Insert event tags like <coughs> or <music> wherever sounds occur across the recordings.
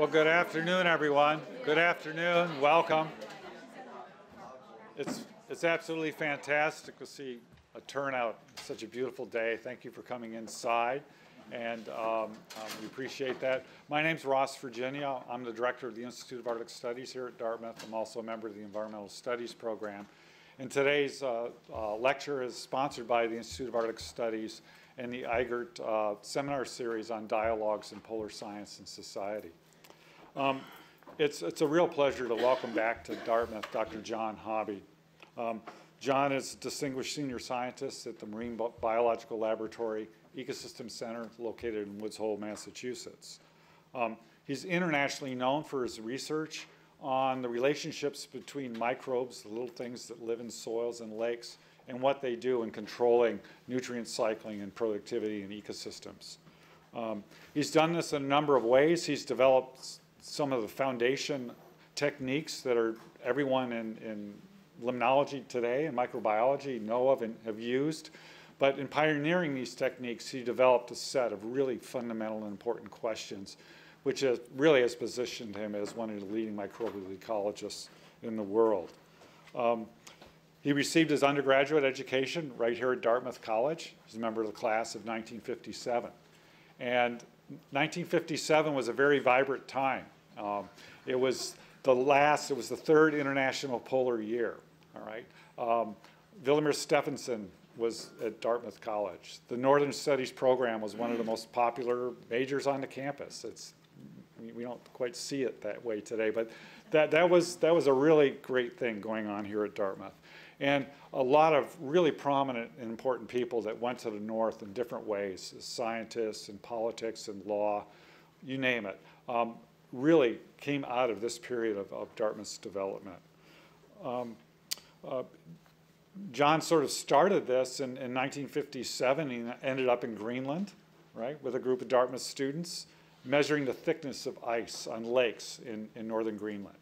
Well, good afternoon, everyone. Good afternoon. Welcome. It's, it's absolutely fantastic to see a turnout. Such a beautiful day. Thank you for coming inside, and um, um, we appreciate that. My name's Ross Virginia. I'm the director of the Institute of Arctic Studies here at Dartmouth. I'm also a member of the Environmental Studies program. And today's uh, uh, lecture is sponsored by the Institute of Arctic Studies and the IGERT uh, seminar series on dialogues in polar science and society. Um, it's, it's a real pleasure to welcome back to Dartmouth Dr. John Hobbie. Um, John is a Distinguished Senior Scientist at the Marine Biological Laboratory Ecosystem Center located in Woods Hole, Massachusetts. Um, he's internationally known for his research on the relationships between microbes, the little things that live in soils and lakes, and what they do in controlling nutrient cycling and productivity in ecosystems. Um, he's done this in a number of ways. He's developed some of the foundation techniques that are everyone in, in limnology today and microbiology know of and have used. But in pioneering these techniques, he developed a set of really fundamental and important questions, which really has positioned him as one of the leading microbial ecologists in the world. Um, he received his undergraduate education right here at Dartmouth College. He's a member of the class of 1957. And 1957 was a very vibrant time. Um, it was the last, it was the third international polar year, all right? Um, Vilhjalmur Stefansson was at Dartmouth College. The Northern Studies program was one of the most popular majors on the campus. It's, we don't quite see it that way today, but that, that, was, that was a really great thing going on here at Dartmouth. And a lot of really prominent and important people that went to the North in different ways, scientists and politics and law, you name it, um, really came out of this period of, of Dartmouth's development. Um, uh, John sort of started this in, in 1957. He ended up in Greenland, right, with a group of Dartmouth students measuring the thickness of ice on lakes in, in northern Greenland.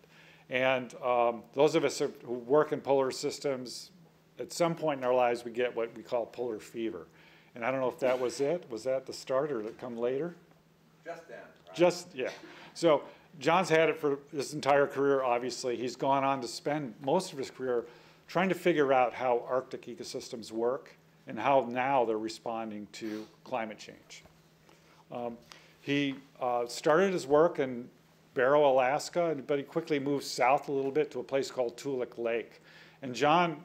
And um, those of us who work in polar systems, at some point in our lives, we get what we call polar fever. And I don't know if that was it. Was that the start or did it come later? Just then. Right? Just, yeah. So John's had it for his entire career, obviously. He's gone on to spend most of his career trying to figure out how Arctic ecosystems work and how now they're responding to climate change. Um, he uh, started his work in Barrow, Alaska, but he quickly moved south a little bit to a place called Toolik Lake. And John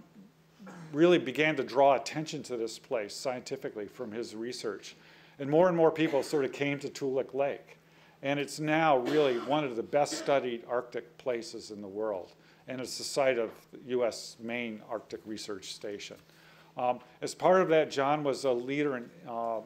really began to draw attention to this place scientifically from his research. And more and more people sort of came to Toolik Lake. And it's now really one of the best studied Arctic places in the world. And it's the site of the U.S. main Arctic research station. Um, as part of that, John was a leader in uh,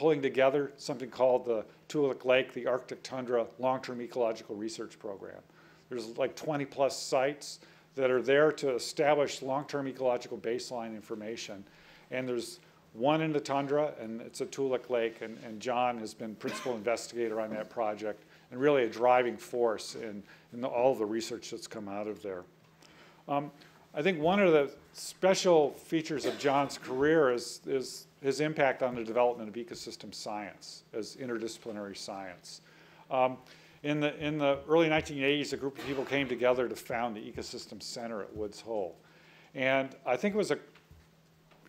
pulling together something called the Toolik Lake, the Arctic Tundra Long-Term Ecological Research Program. There's like 20 plus sites that are there to establish long-term ecological baseline information. And there's one in the tundra, and it's a Toolik Lake, and, and John has been principal investigator on that project and really a driving force in, in the, all the research that's come out of there. Um, I think one of the special features of John's career is, is his impact on the development of ecosystem science as interdisciplinary science. Um, in, the, in the early 1980s, a group of people came together to found the Ecosystem Center at Woods Hole. And I think it was a,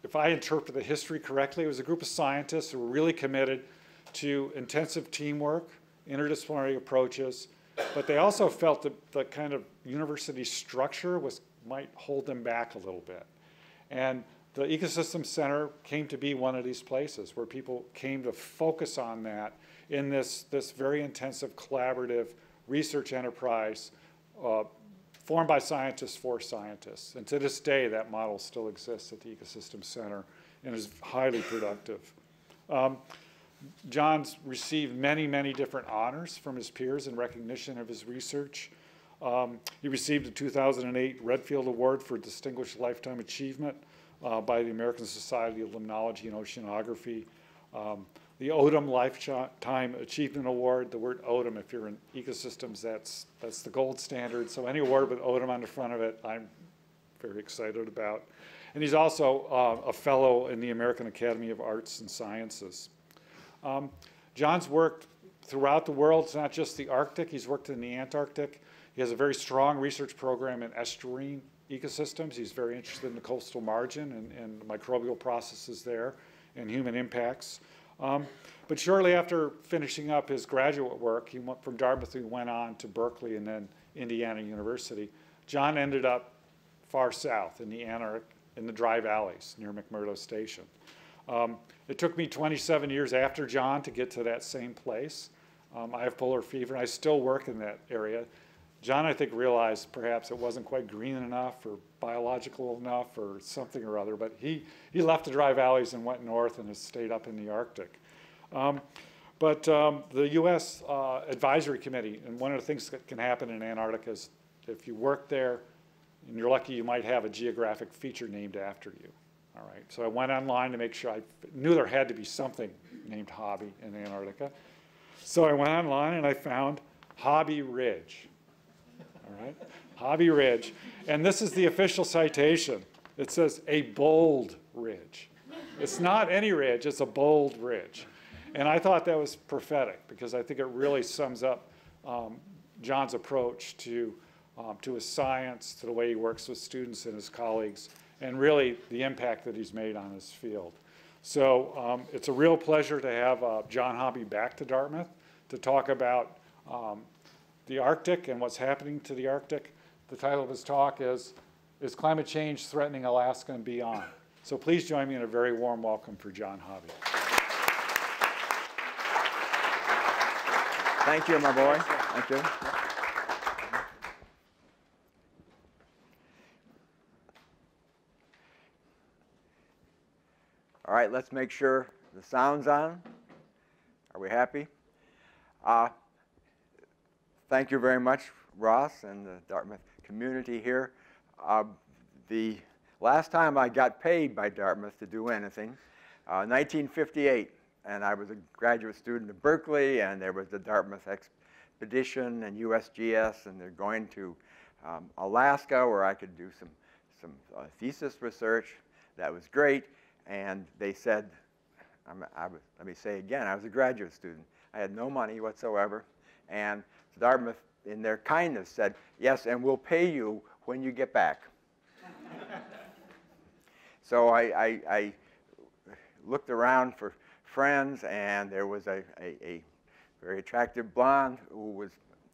if I interpret the history correctly, it was a group of scientists who were really committed to intensive teamwork, interdisciplinary approaches, but they also felt that the kind of university structure was, might hold them back a little bit. And the Ecosystem Center came to be one of these places where people came to focus on that in this, this very intensive collaborative research enterprise uh, formed by scientists for scientists. And to this day, that model still exists at the Ecosystem Center and is highly productive. Um, John's received many, many different honors from his peers in recognition of his research. Um, he received the 2008 Redfield Award for Distinguished Lifetime Achievement uh, by the American Society of Limnology and Oceanography. Um, the Odum Lifetime Achievement Award, the word Odum, if you're in ecosystems, that's, that's the gold standard. So any award with Odum on the front of it, I'm very excited about. And he's also uh, a fellow in the American Academy of Arts and Sciences. Um, John's worked throughout the world. It's not just the Arctic. He's worked in the Antarctic. He has a very strong research program in estuarine ecosystems. He's very interested in the coastal margin and, and microbial processes there and human impacts. Um, but shortly after finishing up his graduate work, he went from Dartmouth, he went on to Berkeley and then Indiana University. John ended up far south in the Antarctic, in the dry valleys near McMurdo Station. Um, it took me 27 years after John to get to that same place. Um, I have polar fever, and I still work in that area. John, I think, realized perhaps it wasn't quite green enough or biological enough or something or other, but he, he left the dry valleys and went north and has stayed up in the Arctic. Um, but um, the U.S. Uh, Advisory Committee, and one of the things that can happen in Antarctica is if you work there and you're lucky, you might have a geographic feature named after you. All right, so I went online to make sure I knew there had to be something named Hobbie in Antarctica. So I went online and I found Hobbie Ridge. Right, Hobbie Ridge. And this is the official citation. It says a bold ridge. It's not any ridge, it's a bold ridge. And I thought that was prophetic because I think it really sums up um, John's approach to, um, to his science, to the way he works with students and his colleagues, and really the impact that he's made on his field. So um, it's a real pleasure to have uh, John Hobbie back to Dartmouth to talk about um, the Arctic and what's happening to the Arctic. The title of his talk is, Is Climate Change Threatening Alaska and Beyond? So please join me in a very warm welcome for John Hobbie. Thank you, my boy. Thank you. All right, let's make sure the sound's on. Are we happy? Uh, thank you very much, Ross, and the Dartmouth community here. Uh, the last time I got paid by Dartmouth to do anything, uh, 1958, and I was a graduate student at Berkeley, and there was the Dartmouth expedition and USGS, and they're going to um, Alaska where I could do some, some uh, thesis research. That was great. And they said, I was, let me say again, I was a graduate student. I had no money whatsoever. And Dartmouth, in their kindness, said, yes, and we'll pay you when you get back. <laughs> so I, I, I, looked around for friends, and there was a, a, a, very attractive blonde who was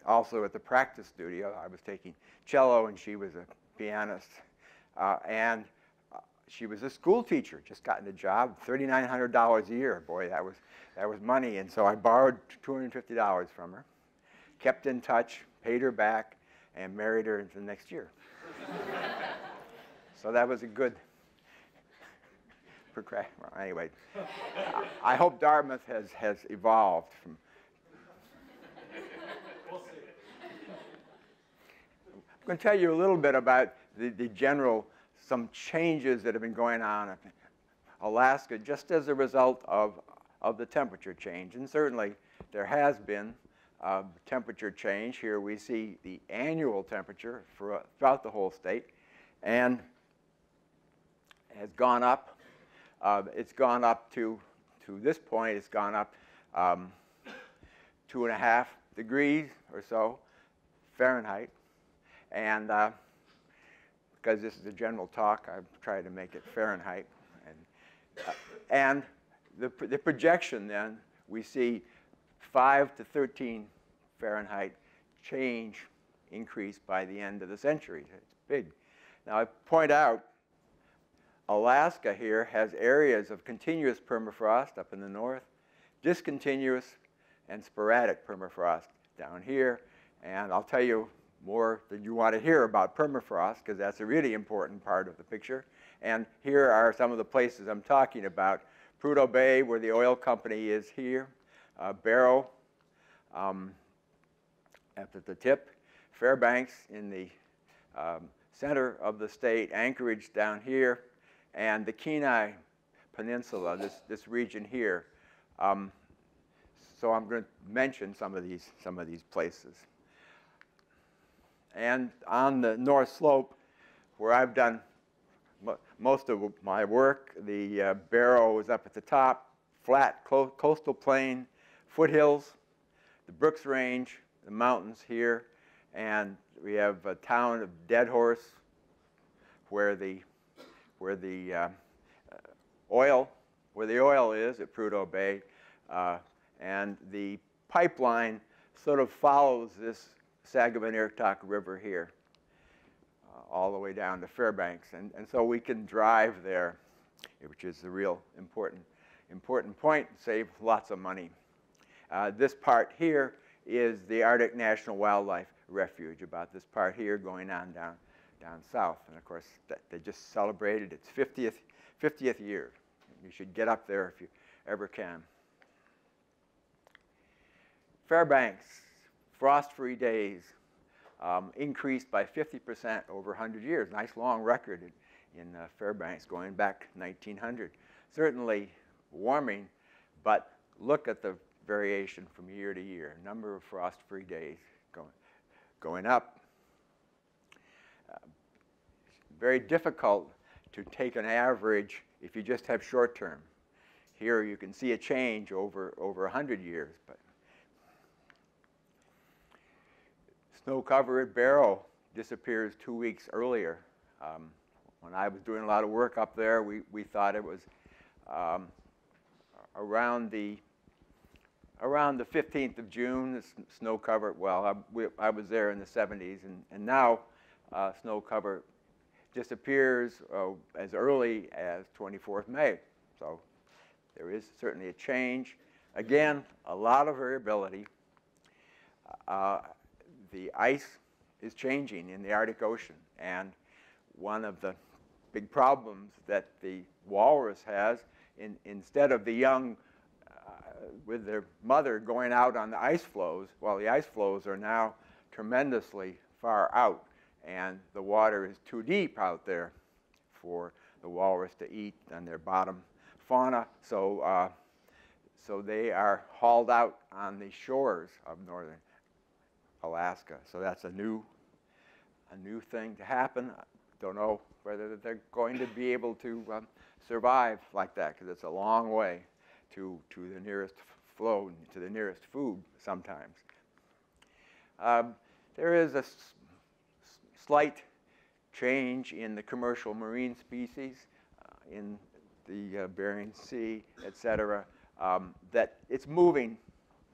also at the practice studio. I was taking cello, and she was a pianist. Uh, and she was a school teacher, just gotten a job, $3,900 a year. Boy, that was, that was money. And so I borrowed $250 from her, kept in touch, paid her back, and married her the next year. so that was a good anyway. I hope Dartmouth has, has evolved from. I'm going to tell you a little bit about the, the general some changes that have been going on in Alaska just as a result of, of the temperature change. And certainly there has been uh, temperature change. Here we see the annual temperature for, throughout the whole state and has gone up. Uh, it's gone up to, to this point, it's gone up um, two and a half degrees or so Fahrenheit. And uh, because this is a general talk, I've tried to make it Fahrenheit. And, uh, and the, the projection then, we see 5 to 13 Fahrenheit change increase by the end of the century. It's big. Now I point out Alaska here has areas of continuous permafrost up in the north, discontinuous and sporadic permafrost down here. And I'll tell you more than you want to hear about permafrost because that's a really important part of the picture. And here are some of the places I'm talking about. Prudhoe Bay, where the oil company is here. Uh, Barrow, um, at the tip. Fairbanks in the um, center of the state. Anchorage down here. And the Kenai Peninsula, this, this region here. Um, so I'm going to mention some of these, some of these places. And on the North Slope, where I've done most of my work, the uh, Barrow is up at the top, flat co coastal plain, foothills, the Brooks Range, the mountains here, and we have a town of Dead Horse where the, where the uh, oil, where the oil is at Prudhoe Bay, uh, and the pipeline sort of follows this Sagavanirktok River here, uh, all the way down to Fairbanks, and, and so we can drive there, which is the real important, important point, save lots of money. Uh, this part here is the Arctic National Wildlife Refuge, about this part here going on down, down south. And of course, they just celebrated its 50th, 50th year. You should get up there if you ever can. Fairbanks, frost-free days, um, increased by 50% over 100 years. Nice long record in, in uh, Fairbanks going back 1900. Certainly warming, but look at the variation from year to year. Number of frost-free days going, going up. Uh, very difficult to take an average if you just have short term. Here you can see a change over, over 100 years. But Snow cover at Barrow disappears two weeks earlier. Um, when I was doing a lot of work up there, we, we thought it was um, around the around the 15th of June, the snow cover, well, I, we, I, was there in the 70s, and, and now uh, snow cover disappears uh, as early as 24th May. So there is certainly a change. Again, a lot of variability. Uh, the ice is changing in the Arctic Ocean, and one of the big problems that the walrus has, in, instead of the young with their mother going out on the ice floes. Well, the ice floes are now tremendously far out, and the water is too deep out there for the walrus to eat and their bottom fauna. So, uh, so they are hauled out on the shores of northern Alaska. So that's a new, a new thing to happen. I don't know whether they're going to be able to um, survive like that because it's a long way to, to the nearest flow, to the nearest food sometimes. Um, there is a slight change in the commercial marine species uh, in the uh, Bering Sea, et cetera, um, that it's moving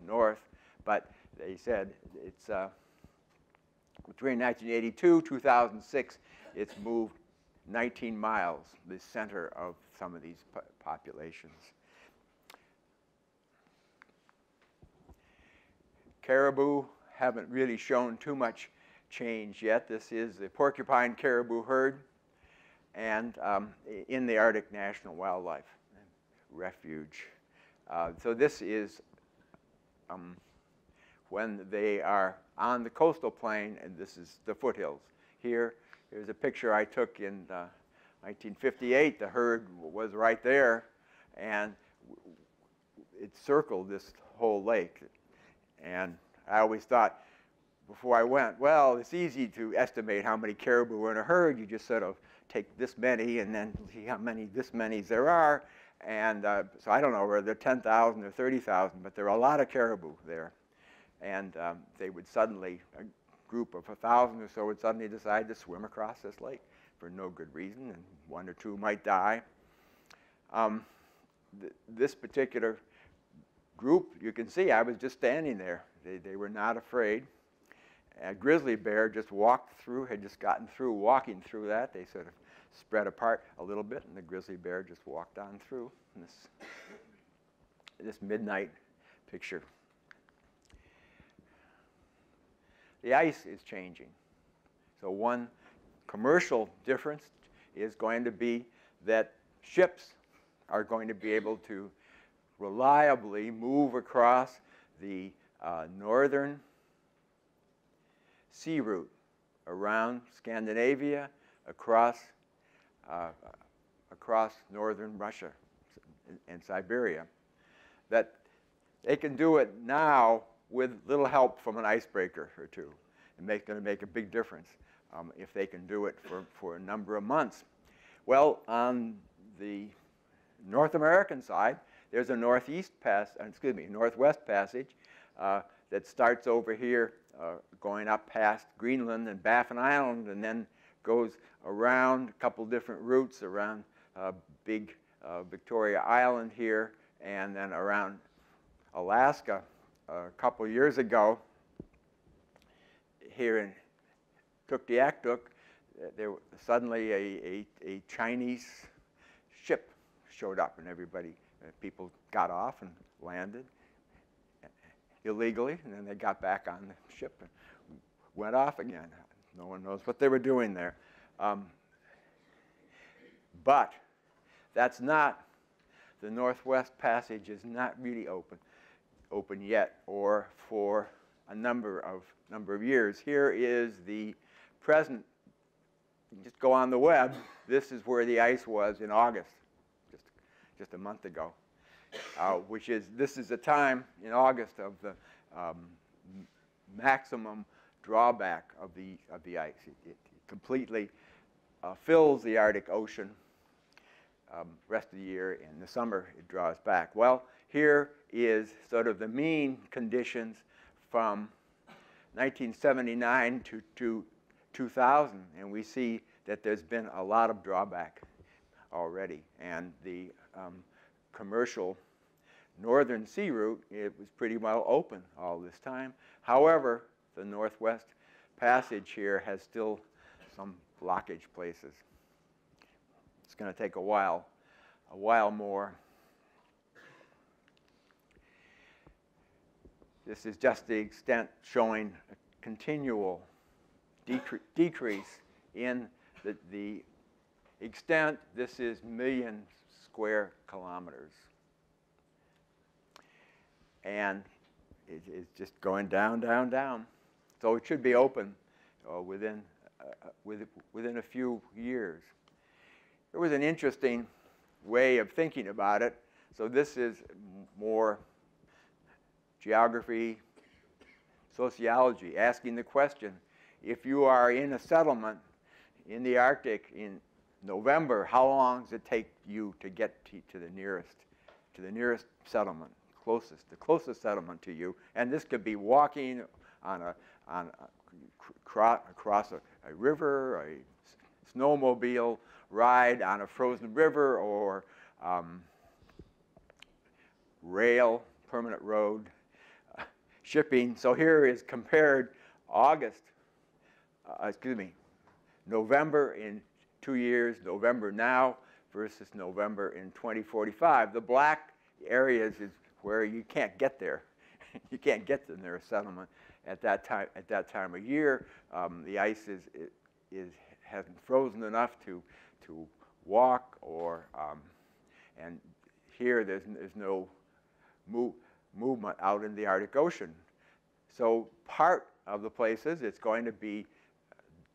north, but they said it's uh, between 1982 2006, it's moved 19 miles, the center of some of these po populations. Caribou haven't really shown too much change yet. This is the porcupine caribou herd and um, in the Arctic National Wildlife Refuge. Uh, so this is um, when they are on the coastal plain, and this is the foothills. Here, here's a picture I took in uh, 1958. The herd was right there, and it circled this whole lake. And I always thought before I went, well, it's easy to estimate how many caribou are in a herd. You just sort of take this many and then see how many this many there are. And uh, so I don't know whether they're 10,000 or 30,000, but there are a lot of caribou there. And um, they would suddenly, a group of a 1,000 or so would suddenly decide to swim across this lake for no good reason, and one or two might die. Um, th this particular group, you can see I was just standing there. They, they were not afraid. A grizzly bear just walked through, had just gotten through walking through that. They sort of spread apart a little bit, and the grizzly bear just walked on through this, this midnight picture. The ice is changing. So one commercial difference is going to be that ships are going to be able to reliably move across the uh, northern sea route around Scandinavia, across, uh, across northern Russia and, Siberia. That they can do it now with little help from an icebreaker or two. It's going to make a big difference um, if they can do it for, for a number of months. Well, on the North American side, there's a northeast pass, uh, excuse me, northwest passage uh, that starts over here, uh, going up past Greenland and Baffin Island, and then goes around a couple different routes around uh, big uh, Victoria Island here, and then around Alaska. A couple years ago here in Tuktoyaktuk, uh, there suddenly a, a, a Chinese ship showed up, and everybody, people got off and landed illegally, and then they got back on the ship and went off again. No one knows what they were doing there. Um, but that's not, the Northwest Passage is not really open, open yet, or for a number of, number of years. Here is the present, just go on the web, this is where the ice was in August, just, a month ago. Uh, which is, this is the time in August of the um, maximum drawback of the, of the ice. It, it completely uh, fills the Arctic Ocean um, rest of the year. In the summer, it draws back. Well, here is sort of the mean conditions from 1979 to, to 2000, and we see that there's been a lot of drawback already. And the um, commercial northern sea route, it was pretty well open all this time. However, the Northwest Passage here has still some blockage places. It's going to take a while, a while more. This is just the extent showing a continual decre- decrease in the, the extent. This is million square kilometers. And it, it's just going down, down, down. So it should be open uh, within, uh, uh, with, within a few years. There was an interesting way of thinking about it. So this is more geography, sociology, asking the question, if you are in a settlement in the Arctic in November, how long does it take you to get to, to the nearest, to the nearest settlement, closest, the closest settlement to you? And this could be walking on a, on a, cro- across a, a river, a snowmobile ride on a frozen river, or um, rail, permanent road, uh, <laughs> shipping. So here is compared August, uh, excuse me, November in two years, November now versus November in 2045. The black areas is where you can't get there. <laughs> you can't get to the nearest settlement at that time. At that time of year, um, the ice is, is hasn't frozen enough to to walk or um, and here there's, there's no move, movement out in the Arctic Ocean. So part of the places it's going to be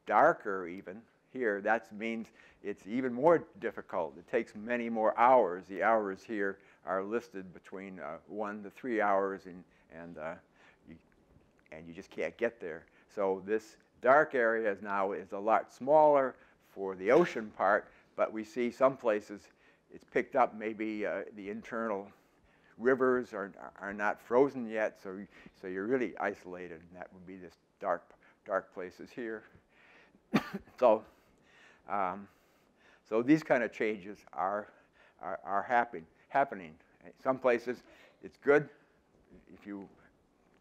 darker even here. That means it's even more difficult. It takes many more hours. The hours here are listed between uh, one to three hours, and and uh, you, and you just can't get there. So this dark area is now is a lot smaller for the ocean part, but we see some places it's picked up. Maybe uh, the internal rivers are, are not frozen yet, so, so you're really isolated, and that would be this dark, dark places here. <coughs> so, um, so these kind of changes are, are, are happen, happening. Some places it's good if you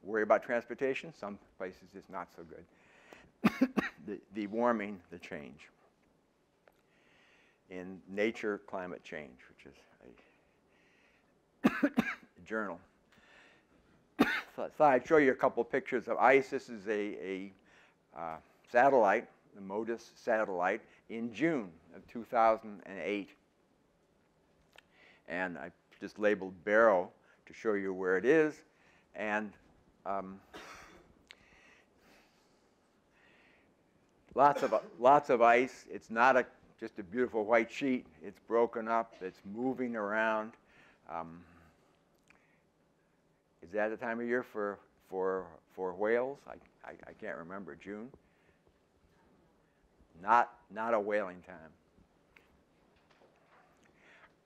worry about transportation. Some places it's not so good. <coughs> the, the warming, the change in Nature Climate Change, which is a <coughs> journal. <coughs> so I'd show you a couple pictures of ice. This is a, a uh, satellite, the MODIS satellite, in June of 2008. And I just labeled Barrow to show you where it is. And um, lots of lots of ice. It's not a just a beautiful white sheet. It's broken up. It's moving around. Um, is that the time of year for for for whales? I, I, I can't remember. June. Not not a whaling time.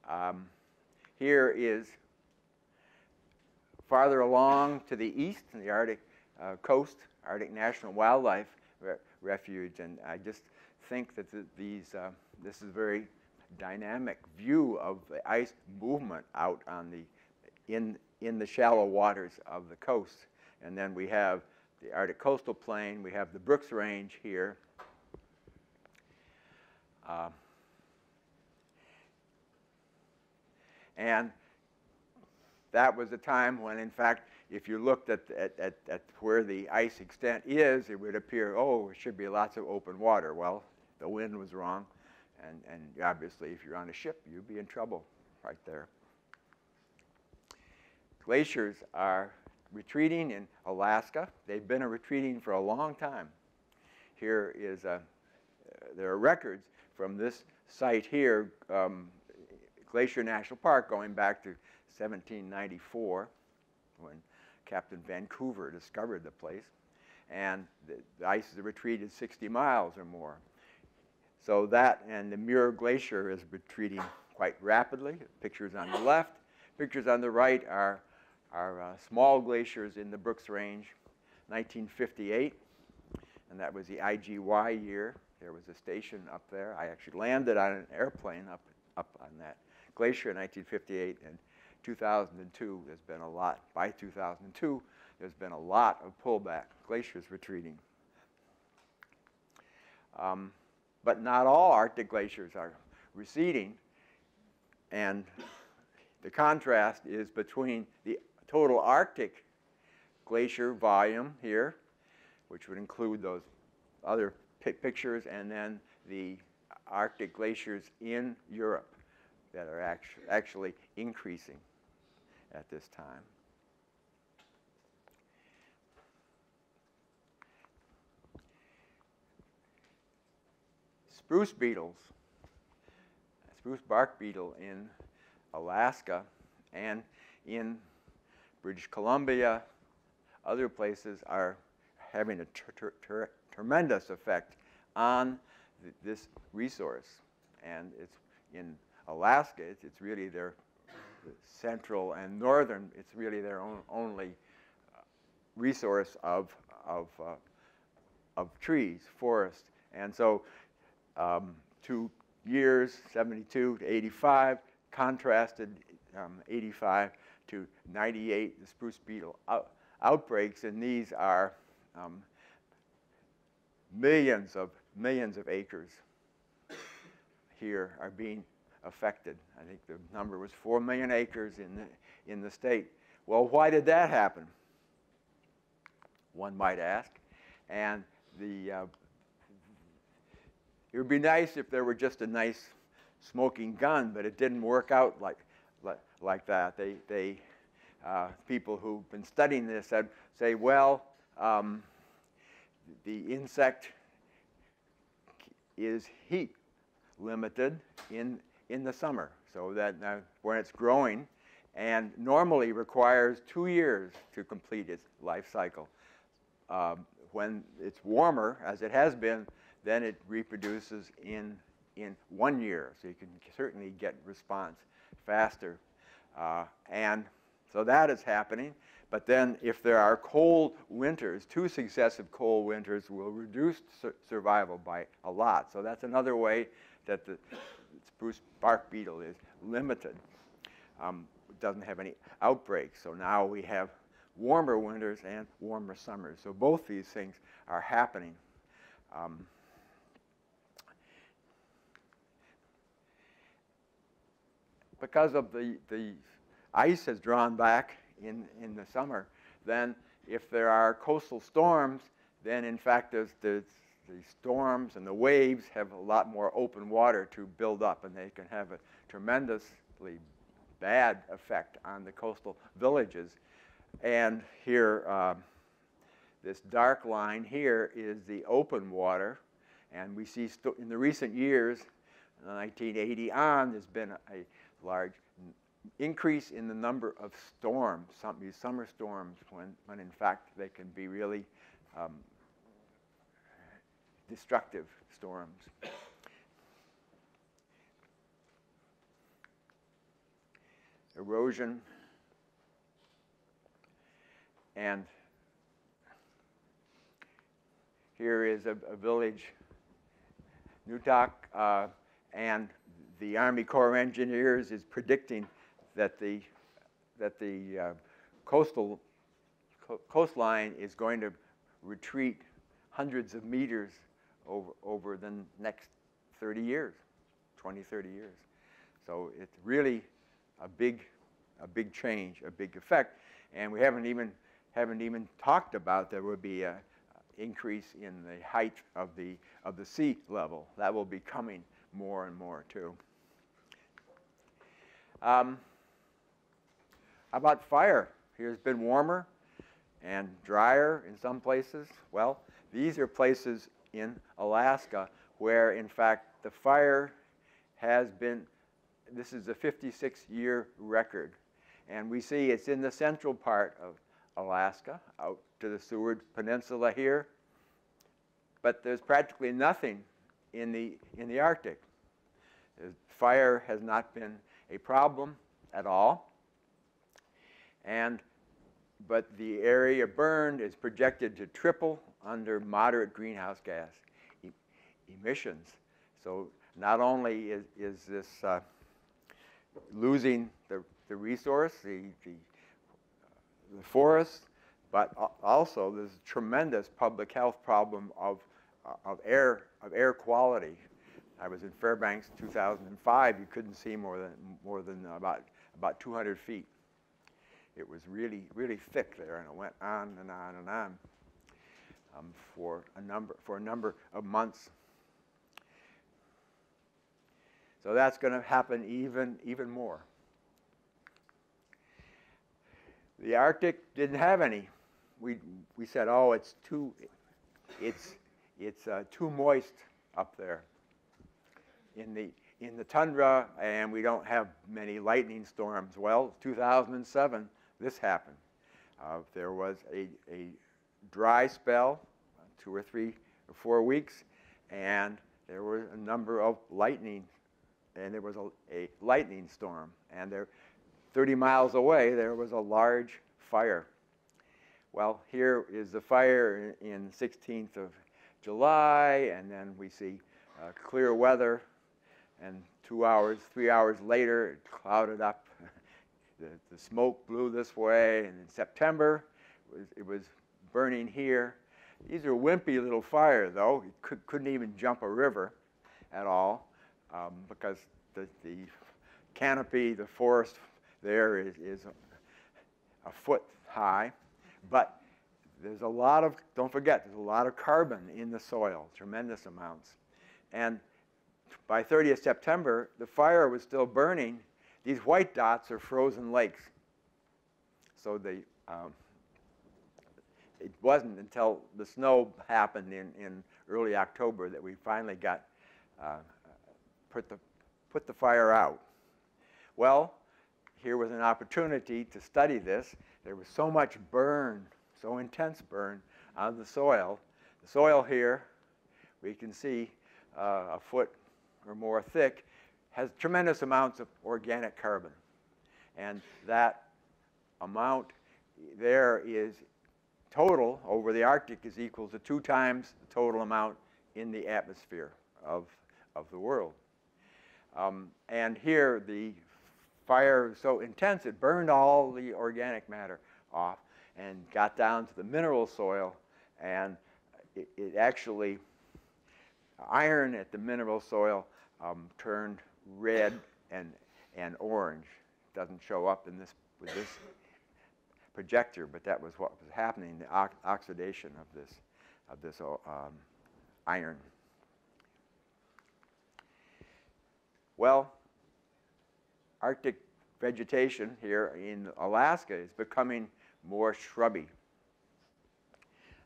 Um, here is farther along to the east, in the Arctic uh, coast, Arctic National Wildlife Re- Refuge, and I just think that th- these, uh, this is a very dynamic view of the ice movement out on the, in, in the shallow waters of the coast. And then we have the Arctic coastal plain, we have the Brooks Range here. Uh, and that was a time when, in fact, if you looked at, at, at, at, where the ice extent is, it would appear, oh, it should be lots of open water. Well, the wind was wrong, and, and obviously, if you're on a ship, you'd be in trouble right there. Glaciers are retreating in Alaska. They've been retreating for a long time. Here is a, there are records from this site here, um, Glacier National Park, going back to 1794 when Captain Vancouver discovered the place. And the, the ice has retreated 60 miles or more. So that and the Muir Glacier is retreating quite rapidly. Pictures on the left. Pictures on the right are, are uh, small glaciers in the Brooks Range, 1958. And that was the IGY year. There was a station up there. I actually landed on an airplane up, up on that glacier in 1958. And 2002, there's been a lot. By 2002, there's been a lot of pullback, glaciers retreating. Um, but not all Arctic glaciers are receding. And the contrast is between the total Arctic glacier volume here, which would include those other pictures, and then the Arctic glaciers in Europe that are actu actually increasing at this time. Spruce beetles, spruce bark beetle in Alaska and in British Columbia, other places are having a tremendous effect on th this resource. And it's in Alaska, it's, it's really their central and northern, it's really their own, only uh, resource of, of, uh, of trees, forest. And so um, two years, 72 to 85, contrasted um, 85 to 98, the spruce beetle out, outbreaks, and these are um, millions of millions of acres here are being affected. I think the number was 4 million acres in the, in the state. Well, why did that happen? One might ask. And the, uh, it would be nice if there were just a nice smoking gun, but it didn't work out like, like, like that. They, they, uh, people who've been studying this said, say, well, um, the insect is heat limited in in the summer. So that uh, when it's growing and normally requires two years to complete its life cycle. Um, when it's warmer, as it has been, then it reproduces in, in one year. So you can certainly get response faster. Uh, and so that is happening. But then if there are cold winters, two successive cold winters will reduce su survival by a lot. So that's another way that the spruce bark beetle is limited. Um, doesn't have any outbreaks. So now we have warmer winters and warmer summers. So both these things are happening. Um, because of the, the ice has drawn back in, in the summer, then if there are coastal storms, then in fact there's, the storms and the waves have a lot more open water to build up, and they can have a tremendously bad effect on the coastal villages. And here, um, this dark line here is the open water, and we see in the recent years, 1980 on, there's been a large increase in the number of storms, some, these summer storms, when, when in fact they can be really um, destructive storms. Erosion and here is a, a village, Newtok, uh, and the Army Corps of Engineers is predicting that the that the uh, coastal co coastline is going to retreat hundreds of meters over over the next 30 years, 20, 30 years. So it's really a big a big change, a big effect, and we haven't even haven't even talked about there would be a increase in the height of the of the sea level. That will be coming more and more too. Um, about fire? Here's been warmer and drier in some places. Well, these are places in Alaska where, in fact, the fire has been, this is a 56 year record. And we see it's in the central part of Alaska, out to the Seward Peninsula here. But there's practically nothing in the, in the Arctic. Fire has not been a problem at all. And, but the area burned is projected to triple under moderate greenhouse gas e emissions. So not only is, is this uh, losing the, the resource, the, the, the forest, but also there's a tremendous public health problem of, uh, of, air, of air quality. I was in Fairbanks 2005. You couldn't see more than, more than about, about 200 feet. It was really, really thick there, and it went on and on and on um, for, a number, for a number of months. So that's going to happen even, even more. The Arctic didn't have any. We, we said, oh, it's too, it's, it's uh, too moist up there in the, in the tundra, and we don't have many lightning storms. Well, 2007, this happened. Uh, there was a, a dry spell, two or three or four weeks, and there were a number of lightning, and there was a, a lightning storm. And there, 30 miles away, there was a large fire. Well, here is the fire in 16th of July, and then we see uh, clear weather and two hours, three hours later, it clouded up. <laughs> the, the smoke blew this way, and in September, it was, it was burning here. These are wimpy little fires, though. It could, couldn't even jump a river at all um, because the, the canopy, the forest there is, is a, a foot high. But there's a lot of, don't forget, there's a lot of carbon in the soil, tremendous amounts. And by 30th September, the fire was still burning. These white dots are frozen lakes. So the, um, it wasn't until the snow happened in, in early October that we finally got uh, put, the, put the fire out. Well, here was an opportunity to study this. There was so much burn, so intense burn on the soil. The soil here, we can see uh, a foot or more thick, has tremendous amounts of organic carbon. And that amount there is total over the Arctic is equal to two times the total amount in the atmosphere of, of the world. Um, and here the fire was so intense it burned all the organic matter off and got down to the mineral soil and it, it actually iron at the mineral soil um, turned red and, and orange. Doesn't show up in this, with this projector, but that was what was happening, the ox oxidation of this, of this um, iron. Well, Arctic vegetation here in Alaska is becoming more shrubby.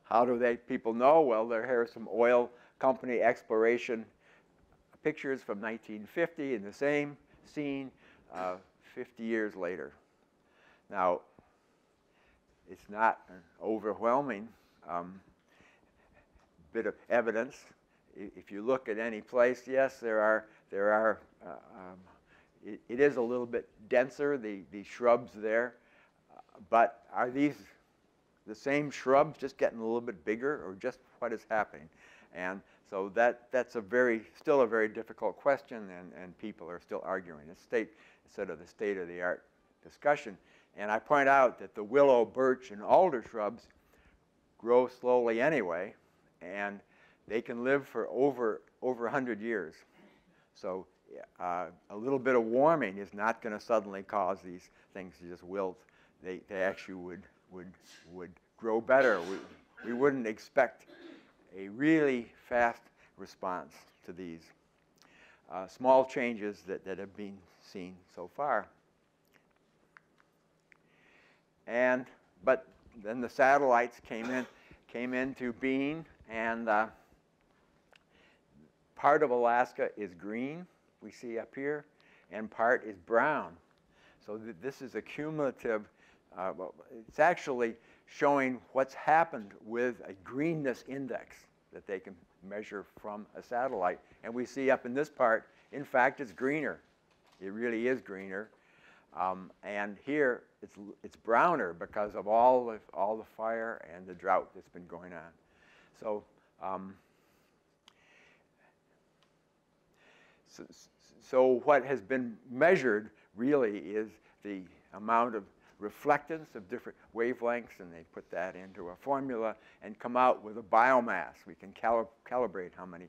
How do they people know? Well, there are some oil company exploration pictures from 1950 in the same scene uh, 50 years later. Now, it's not an overwhelming um, bit of evidence. If you look at any place, yes, there are, there are uh, um, it, it is a little bit denser, the, the shrubs there, but are these the same shrubs just getting a little bit bigger or just what is happening? And so that, that's a very, still a very difficult question and, and people are still arguing. It's state, of the state of the art discussion. And I point out that the willow, birch, and alder shrubs grow slowly anyway, and they can live for over, over 100 years. So uh, a little bit of warming is not going to suddenly cause these things to just wilt. They, they actually would, would, would grow better. We, we wouldn't expect a really fast response to these uh, small changes that, that have been seen so far. And, but then the satellites came in, came into being, and uh, part of Alaska is green, we see up here, and part is brown. So th this is a cumulative, uh, it's actually showing what's happened with a greenness index that they can measure from a satellite. And we see up in this part, in fact, it's greener. It really is greener. Um, and here, it's, it's browner because of all the, all the fire and the drought that's been going on. So, um, so, so what has been measured really is the amount of reflectance of different wavelengths, and they put that into a formula and come out with a biomass. We can cali calibrate how many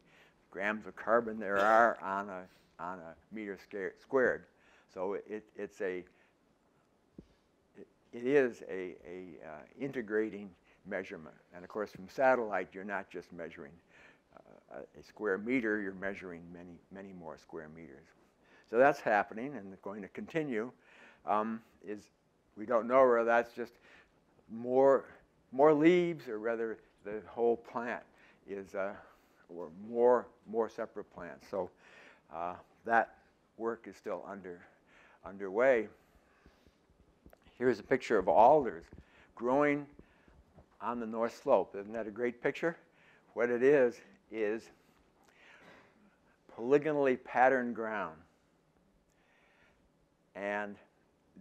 grams of carbon there are on a, on a meter squared. So it, it's a, it, it is a, a uh, integrating measurement. And of course, from satellite, you're not just measuring uh, a square meter, you're measuring many, many more square meters. So that's happening and going to continue. Um, is we don't know whether that's just more, more leaves or whether the whole plant is uh, or more, more separate plants. So uh, that work is still under, underway. Here's a picture of alders growing on the north slope. Isn't that a great picture? What it is, is polygonally patterned ground. And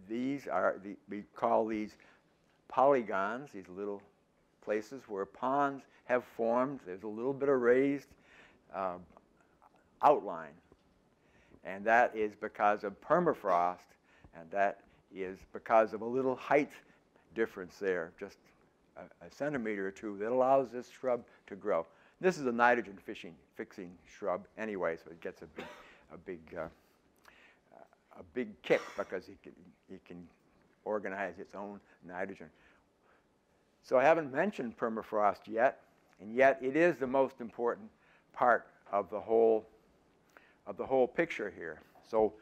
these are, the, we call these polygons, these little places where ponds have formed. There's a little bit of raised uh, outline. And that is because of permafrost, and that is because of a little height difference there, just a, a centimeter or two, that allows this shrub to grow. This is a nitrogen fishing, fixing shrub anyway, so it gets a big, a big uh, a big kick because it can, it can organize its own nitrogen. So I haven't mentioned permafrost yet, and yet it is the most important part of the whole of the whole picture here. So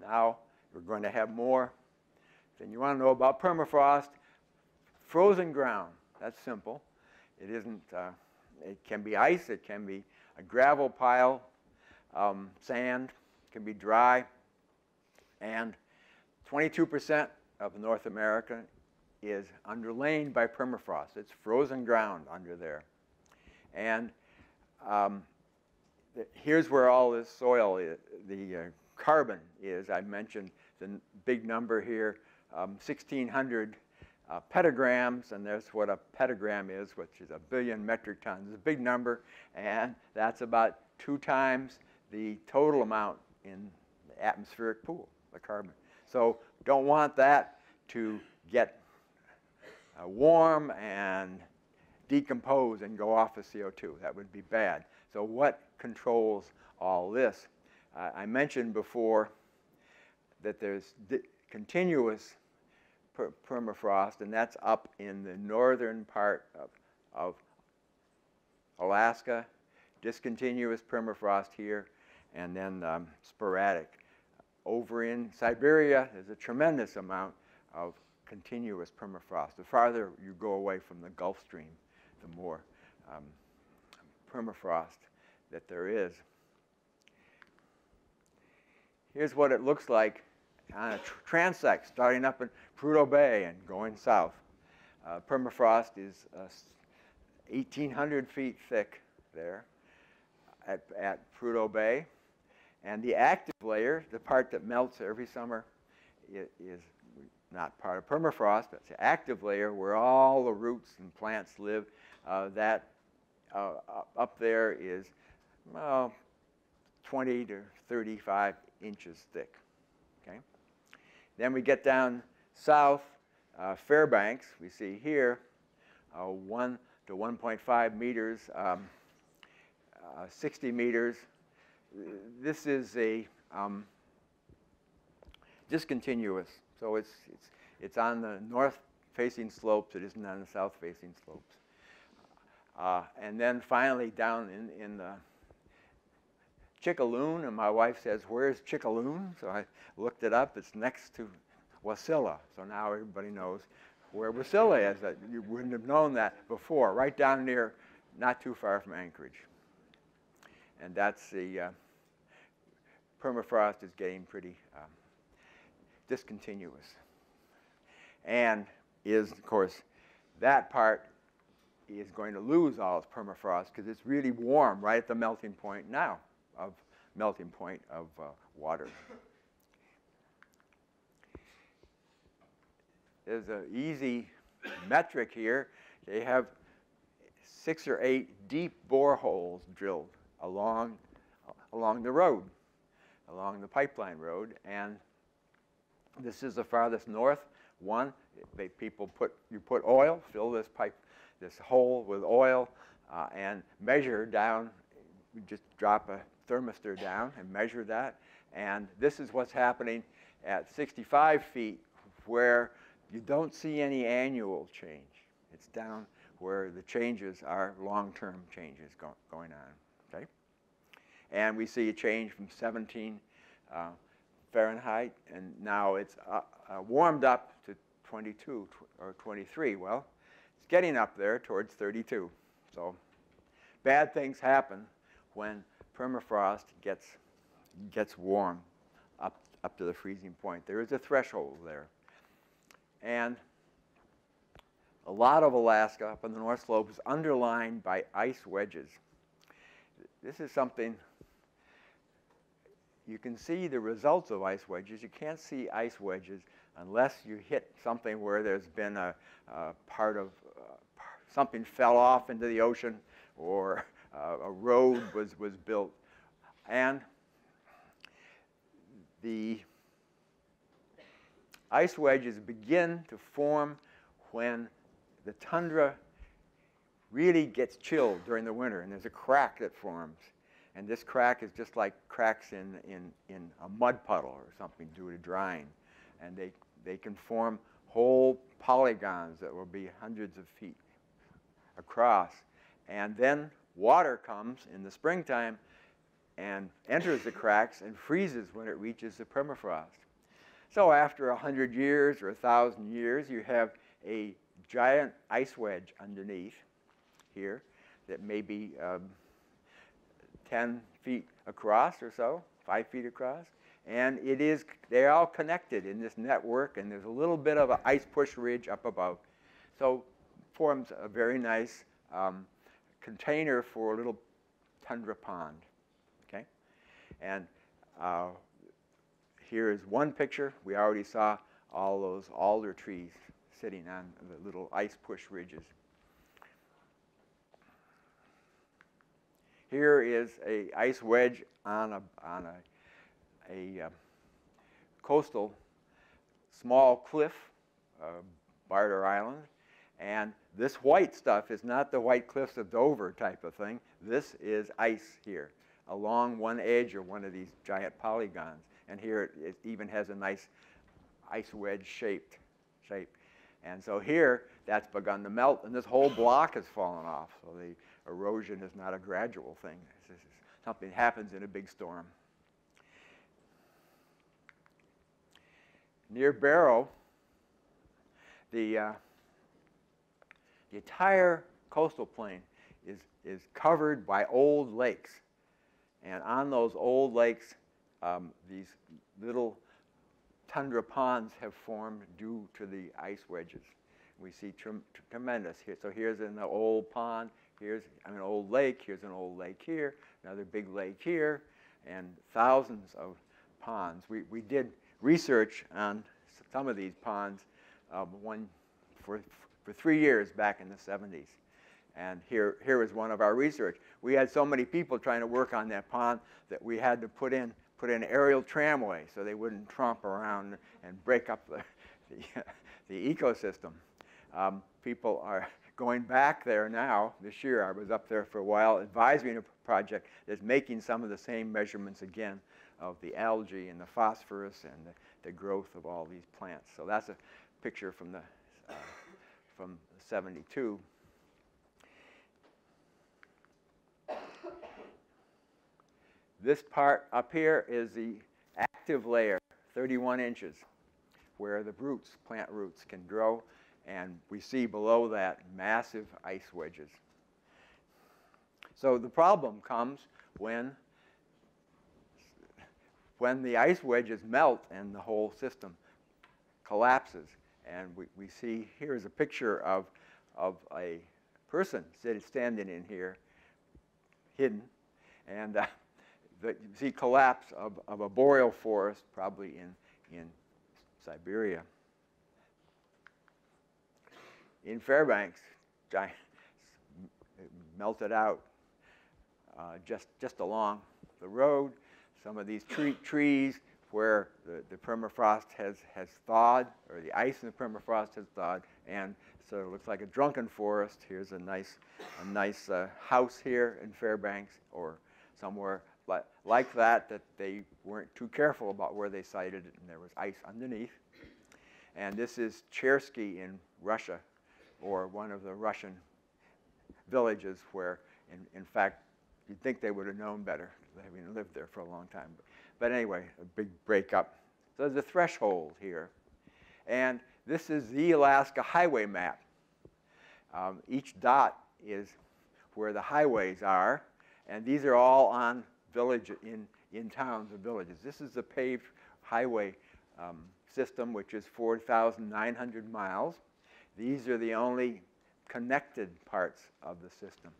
now we're going to have more. Then you want to know about permafrost, frozen ground. That's simple. It isn't. Uh, it can be ice. It can be a gravel pile, um, sand can be dry, and 22% of North America is underlain by permafrost. It's frozen ground under there. And um, here's where all this soil, is, the uh, carbon is. I mentioned the big number here, um, 1,600 uh, petagrams, and that's what a petagram is, which is a billion metric tons. It's a big number, and that's about two times the total amount in the atmospheric pool, the carbon. So don't want that to get uh, warm and decompose and go off the CO2. That would be bad. So what controls all this? Uh, I mentioned before that there's continuous per permafrost, and that's up in the northern part of, of Alaska, discontinuous permafrost here, and then um, sporadic. Over in Siberia, there's a tremendous amount of continuous permafrost. The farther you go away from the Gulf Stream, the more um, permafrost that there is. Here's what it looks like on a tr transect starting up in Prudhoe Bay and going south. Uh, permafrost is uh, 1,800 feet thick there at, at Prudhoe Bay. And the active layer, the part that melts every summer, is not part of permafrost, but it's an active layer where all the roots and plants live. Uh, that uh, up there is well, 20 to 35 inches thick. Okay. Then we get down south, uh, Fairbanks. We see here uh, 1 to 1.5 meters, um, uh, 60 meters. This is a um, discontinuous. So it's, it's, it's on the north-facing slopes. It isn't on the south-facing slopes. Uh, and then finally down in, in the Chickaloon, and my wife says, where's Chickaloon? So I looked it up. It's next to Wasilla. So now everybody knows where Wasilla is. You wouldn't have known that before, right down near, not too far from Anchorage. And that's the, uh, permafrost is getting pretty um, discontinuous. And is, of course, that part is going to lose all its permafrost because it's really warm right at the melting point now of melting point of uh, water. There's an easy metric here. They have six or eight deep boreholes drilled along, along the road, along the pipeline road. And this is the farthest north one. They, people put, you put oil, fill this pipe, this hole with oil, uh, and measure down, you just drop a thermistor down and measure that. And this is what's happening at 65 feet where you don't see any annual change. It's down where the changes are long-term changes go going on, okay? And we see a change from 17 uh, Fahrenheit, and now it's uh, uh, warmed up to 22 tw or 23. Well, it's getting up there towards 32. So bad things happen when permafrost gets, gets warm up, up to the freezing point. There is a threshold there. And a lot of Alaska up on the North Slope is underlined by ice wedges. This is something you can see the results of ice wedges. You can't see ice wedges unless you hit something where there's been a, a part of uh, something fell off into the ocean or uh, a road was, was built. And the ice wedges begin to form when the tundra really gets chilled during the winter and there's a crack that forms. And this crack is just like cracks in, in, in a mud puddle or something due to drying. And they, they can form whole polygons that will be hundreds of feet across. And then water comes in the springtime and enters the cracks and freezes when it reaches the permafrost. So after 100 years or 1,000 years, you have a giant ice wedge underneath here that may be um, 10 feet across or so, 5 feet across. And it is, they're all connected in this network, and there's a little bit of an ice push ridge up above. So forms a very nice um, container for a little tundra pond. Okay, and uh, here is one picture. We already saw all those alder trees sitting on the little ice push ridges. Here is a ice wedge on a, on a, a uh, coastal small cliff, uh, Barter Island. And this white stuff is not the white cliffs of Dover type of thing. This is ice here along one edge of one of these giant polygons. And here it, it even has a nice ice wedge shaped shape. And so here, that's begun to melt, and this whole block has fallen off. So the erosion is not a gradual thing. Something happens in a big storm. Near Barrow, the, uh, the entire coastal plain is, is covered by old lakes. And on those old lakes, um, these little tundra ponds have formed due to the ice wedges. We see tremendous here. So here's an old pond, here's an old lake, here's an old lake here, another big lake here, and thousands of ponds. We, we did research on some of these ponds um, one for, for three years back in the 70s. And here, here is one of our research. We had so many people trying to work on that pond that we had to put in, put in aerial tramway so they wouldn't tromp around and break up the, <laughs> the, the ecosystem. Um, people are going back there now. This year I was up there for a while advising a project that's making some of the same measurements again of the algae and the phosphorus and the, the growth of all these plants. So that's a picture from the uh, from 72. This part up here is the active layer, 31 inches, where the roots, plant roots, can grow. And we see below that massive ice wedges. So the problem comes when, when the ice wedges melt and the whole system collapses. And we, we see here is a picture of, of a person sitting, standing in here, hidden. And uh, the, you see collapse of, of a boreal forest, probably in, in Siberia. In Fairbanks, giant, melted out uh, just, just along the road. Some of these tree, trees where the, the permafrost has, has thawed, or the ice in the permafrost has thawed, and so it looks like a drunken forest. Here's a nice, a nice uh, house here in Fairbanks, or somewhere like, like that, that they weren't too careful about where they sited it, and there was ice underneath. And this is Chersky in Russia, or one of the Russian villages where, in, in fact, you'd think they would have known better, having lived there for a long time. But, but anyway, a big breakup. So there's a threshold here. And this is the Alaska highway map. Um, each dot is where the highways are, and these are all on village in, in towns and villages. This is the paved highway um, system, which is 4,900 miles. These are the only connected parts of the system.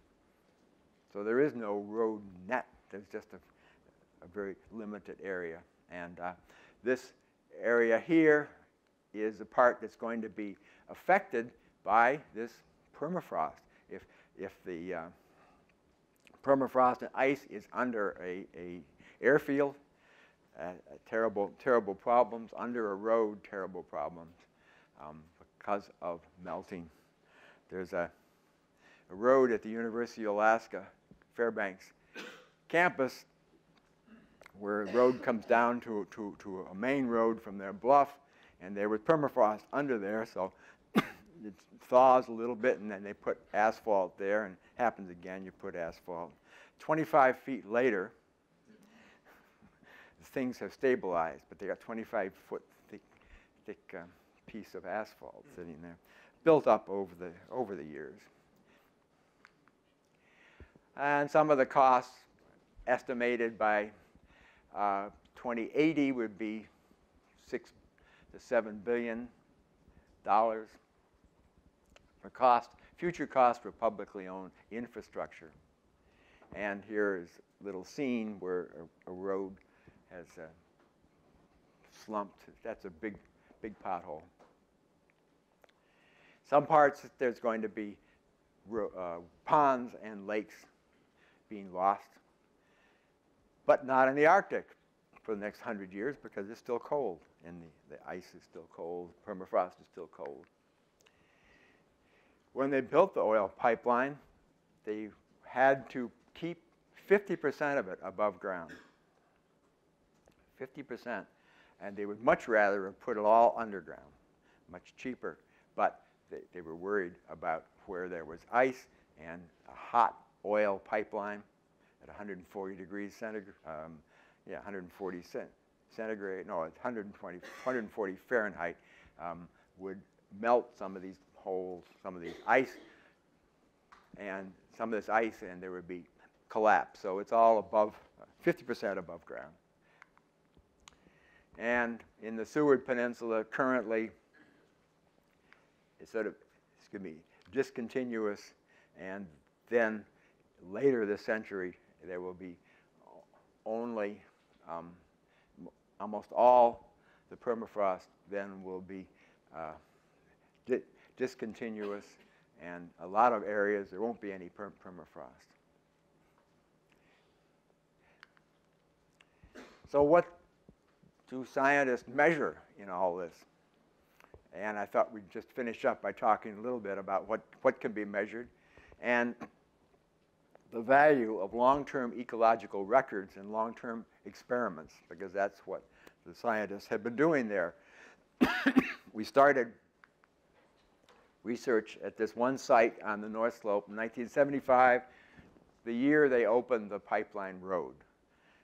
So there is no road net. There's just a, a very limited area. And uh, this area here is the part that's going to be affected by this permafrost. If, if the uh, permafrost and ice is under a, a airfield, uh, terrible, terrible problems. Under a road, terrible problems um, because of melting. There's a, a road at the University of Alaska, Fairbanks campus, where the road comes down to, to, to a main road from their bluff, and there was permafrost under there, so <coughs> it thaws a little bit, and then they put asphalt there, and it happens again, you put asphalt. 25 feet later, <laughs> things have stabilized, but they got 25 foot thick, thick uh, piece of asphalt sitting there, built up over the, over the years. And some of the costs estimated by uh, 2080 would be six to seven billion dollars for cost, future cost for publicly owned infrastructure. And here is a little scene where a, a road has uh, slumped. That's a big, big pothole. Some parts there's going to be uh, ponds and lakes being lost, but not in the Arctic for the next hundred years because it's still cold and the, the ice is still cold, permafrost is still cold. When they built the oil pipeline, they had to keep 50% of it above ground. 50%. And they would much rather have put it all underground, much cheaper. But they, they were worried about where there was ice and a hot oil pipeline at 140 degrees centigrade, um, yeah, 140 centigrade, no, it's 120, 140 Fahrenheit um, would melt some of these holes, some of these ice, and some of this ice, and there would be collapse. So it's all above, 50% above ground. And in the Seward Peninsula, currently, sort of, excuse me, discontinuous, and then later this century, there will be only um, almost all the permafrost then will be uh, di discontinuous, and a lot of areas there won't be any per permafrost. So what do scientists measure in all this? And I thought we'd just finish up by talking a little bit about what, what can be measured and the value of long-term ecological records and long-term experiments, because that's what the scientists have been doing there. <coughs> we started research at this one site on the North Slope in 1975, the year they opened the pipeline road.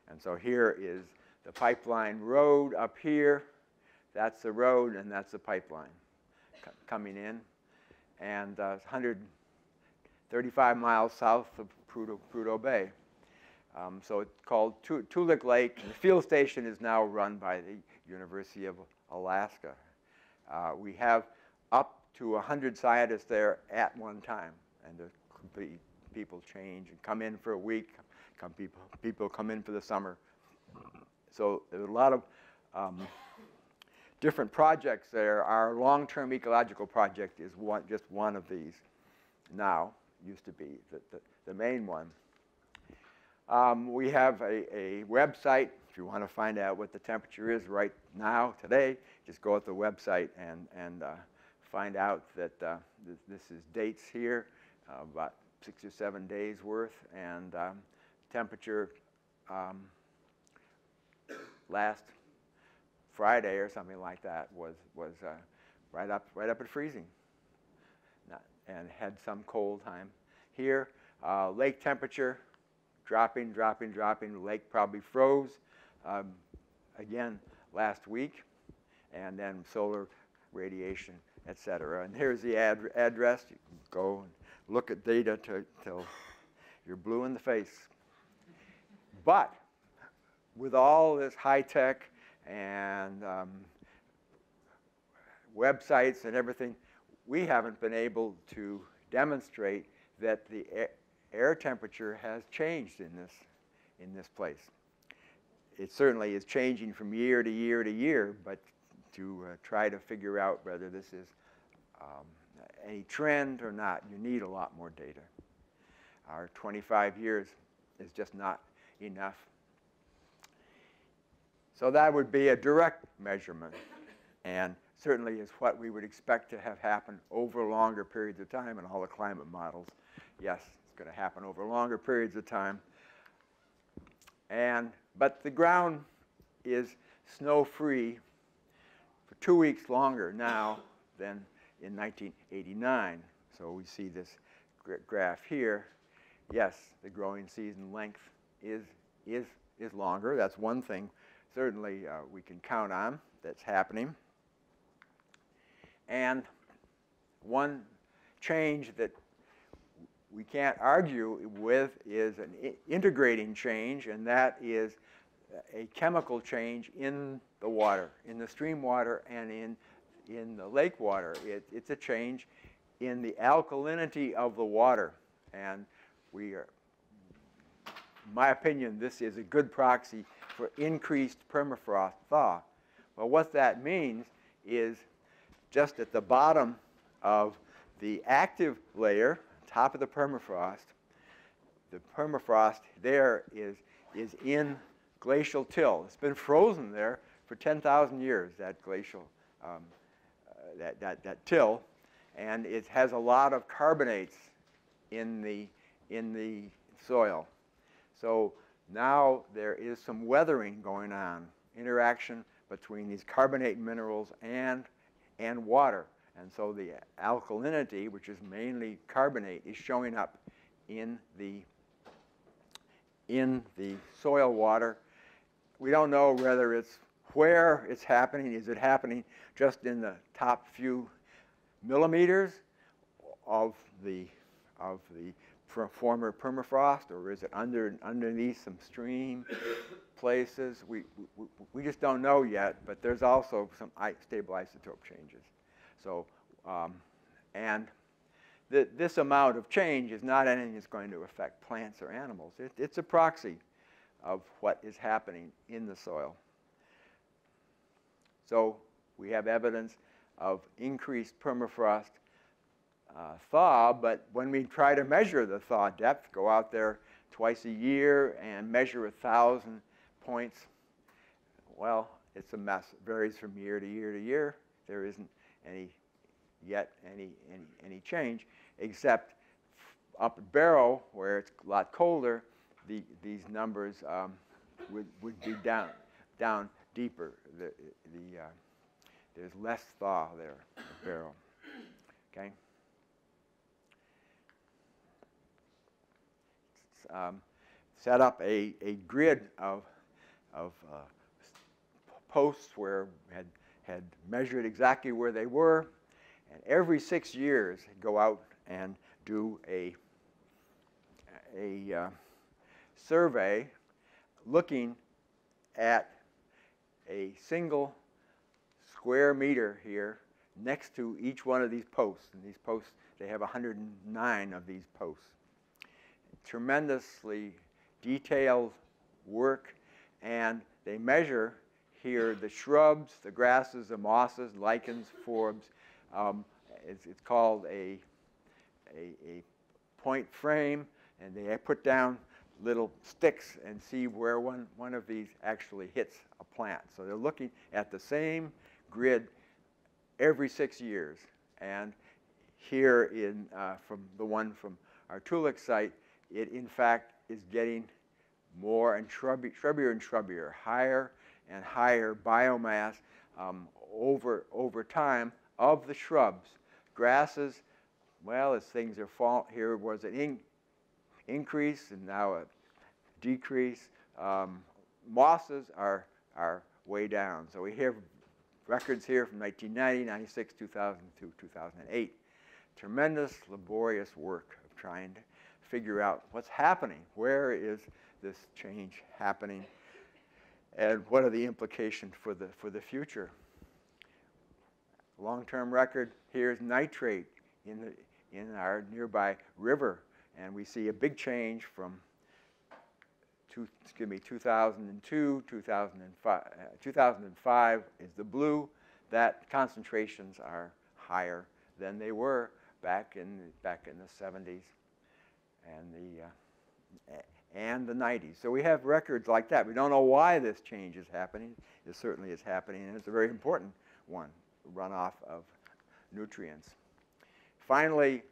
And so here is the pipeline road up here. That's the road, and that's the pipeline coming in. And uh, 135 miles south of Prudhoe, Prudhoe Bay. Um, so it's called Toolik Lake. The field station is now run by the University of Alaska. Uh, we have up to 100 scientists there at one time, and the people change and come in for a week. Come people, people come in for the summer. So there's a lot of um, different projects there. Our long-term ecological project is one, just one of these now, used to be the, the, the main one. Um, we have a, a, website. If you want to find out what the temperature is right now, today, just go to the website and, and uh, find out that uh, this, this, is dates here, uh, about six or seven days worth, and um, temperature um, last Friday or something like that was, was uh, right, up, right up at freezing Not, and had some cold time. Here, uh, lake temperature dropping, dropping, dropping. lake probably froze um, again last week, and then solar radiation, et cetera. And here's the ad address. You can go and look at data till you're blue in the face. But with all this high tech and um, websites and everything, we haven't been able to demonstrate that the air, temperature has changed in this, in this place. It certainly is changing from year to year to year, but to uh, try to figure out whether this is um, a trend or not, you need a lot more data. Our 25 years is just not enough so that would be a direct measurement and certainly is what we would expect to have happen over longer periods of time in all the climate models. Yes, it's going to happen over longer periods of time. And, but the ground is snow-free for two weeks longer now than in 1989. So we see this graph here. Yes, the growing season length is, is, is longer. That's one thing certainly uh, we can count on that's happening. And one change that we can't argue with is an integrating change, and that is a chemical change in the water, in the stream water and in, in the lake water. It, it's a change in the alkalinity of the water. And we are, in my opinion, this is a good proxy for increased permafrost thaw. Well, what that means is just at the bottom of the active layer, top of the permafrost, the permafrost there is, is in glacial till. It's been frozen there for 10,000 years, that glacial, um, uh, that, that, that till, and it has a lot of carbonates in the, in the soil. So now there is some weathering going on, interaction between these carbonate minerals and, and water. And so the alkalinity, which is mainly carbonate, is showing up in the, in the soil water. We don't know whether it's where it's happening. Is it happening just in the top few millimeters of the, of the former permafrost, or is it under underneath some stream places? We, we, we just don't know yet, but there's also some stable isotope changes. So, um, and the, this amount of change is not anything that's going to affect plants or animals. It, it's a proxy of what is happening in the soil. So we have evidence of increased permafrost uh, thaw, but when we try to measure the thaw depth, go out there twice a year and measure a thousand points, well, it's a mess. It varies from year to year to year. There isn't any yet any, any, any change, except up at Barrow, where it's a lot colder, the, these numbers um, would, would be down, down deeper. The, the, uh, there's less thaw there at Barrow. Okay? Um, set up a, a grid of, of uh, posts where had, had measured exactly where they were. And every six years, go out and do a, a uh, survey looking at a single square meter here next to each one of these posts. And these posts, they have 109 of these posts. Tremendously detailed work, and they measure here the shrubs, the grasses, the mosses, lichens, forbs. Um, it's, it's, called a, a, a point frame, and they put down little sticks and see where one, one of these actually hits a plant. So they're looking at the same grid every six years. And here in, uh, from the one from our Toolik site, it in fact is getting more and shrubby, shrubbier and shrubbier, higher and higher biomass um, over, over time of the shrubs. Grasses, well, as things are fall, here was an in, increase and now a decrease. Um, mosses are, are way down. So we have records here from 1990, 96, 2002, 2008. Tremendous laborious work of trying to figure out what's happening. Where is this change happening? And what are the implications for the, for the future? Long-term record, here's nitrate in, the, in our nearby river. And we see a big change from two, excuse me, 2002, 2005, uh, 2005 is the blue. That concentrations are higher than they were back in back in the 70s and the uh, and the 90s. So we have records like that. We don't know why this change is happening. It certainly is happening, and it's a very important one, runoff of nutrients. Finally,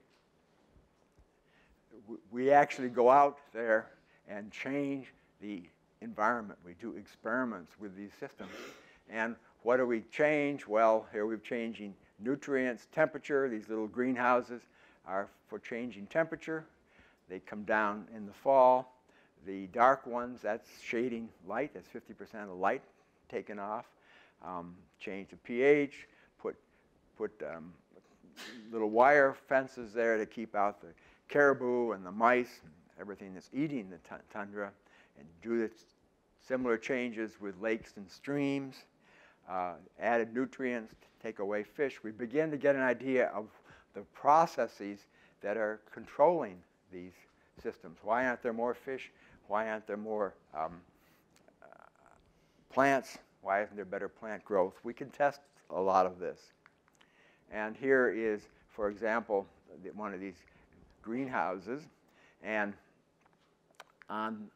we actually go out there and change the environment. We do experiments with these systems. And what do we change? Well, here we're changing nutrients, temperature. These little greenhouses are for changing temperature. They come down in the fall. The dark ones, that's shading light. That's 50% of the light taken off. Um, change the pH, put, put um, little wire fences there to keep out the caribou and the mice and everything that's eating the tundra and do the similar changes with lakes and streams, uh, added nutrients to take away fish. We begin to get an idea of the processes that are controlling these systems. Why aren't there more fish? Why aren't there more um, uh, plants? Why isn't there better plant growth? We can test a lot of this. And here is, for example, one of these greenhouses. And on,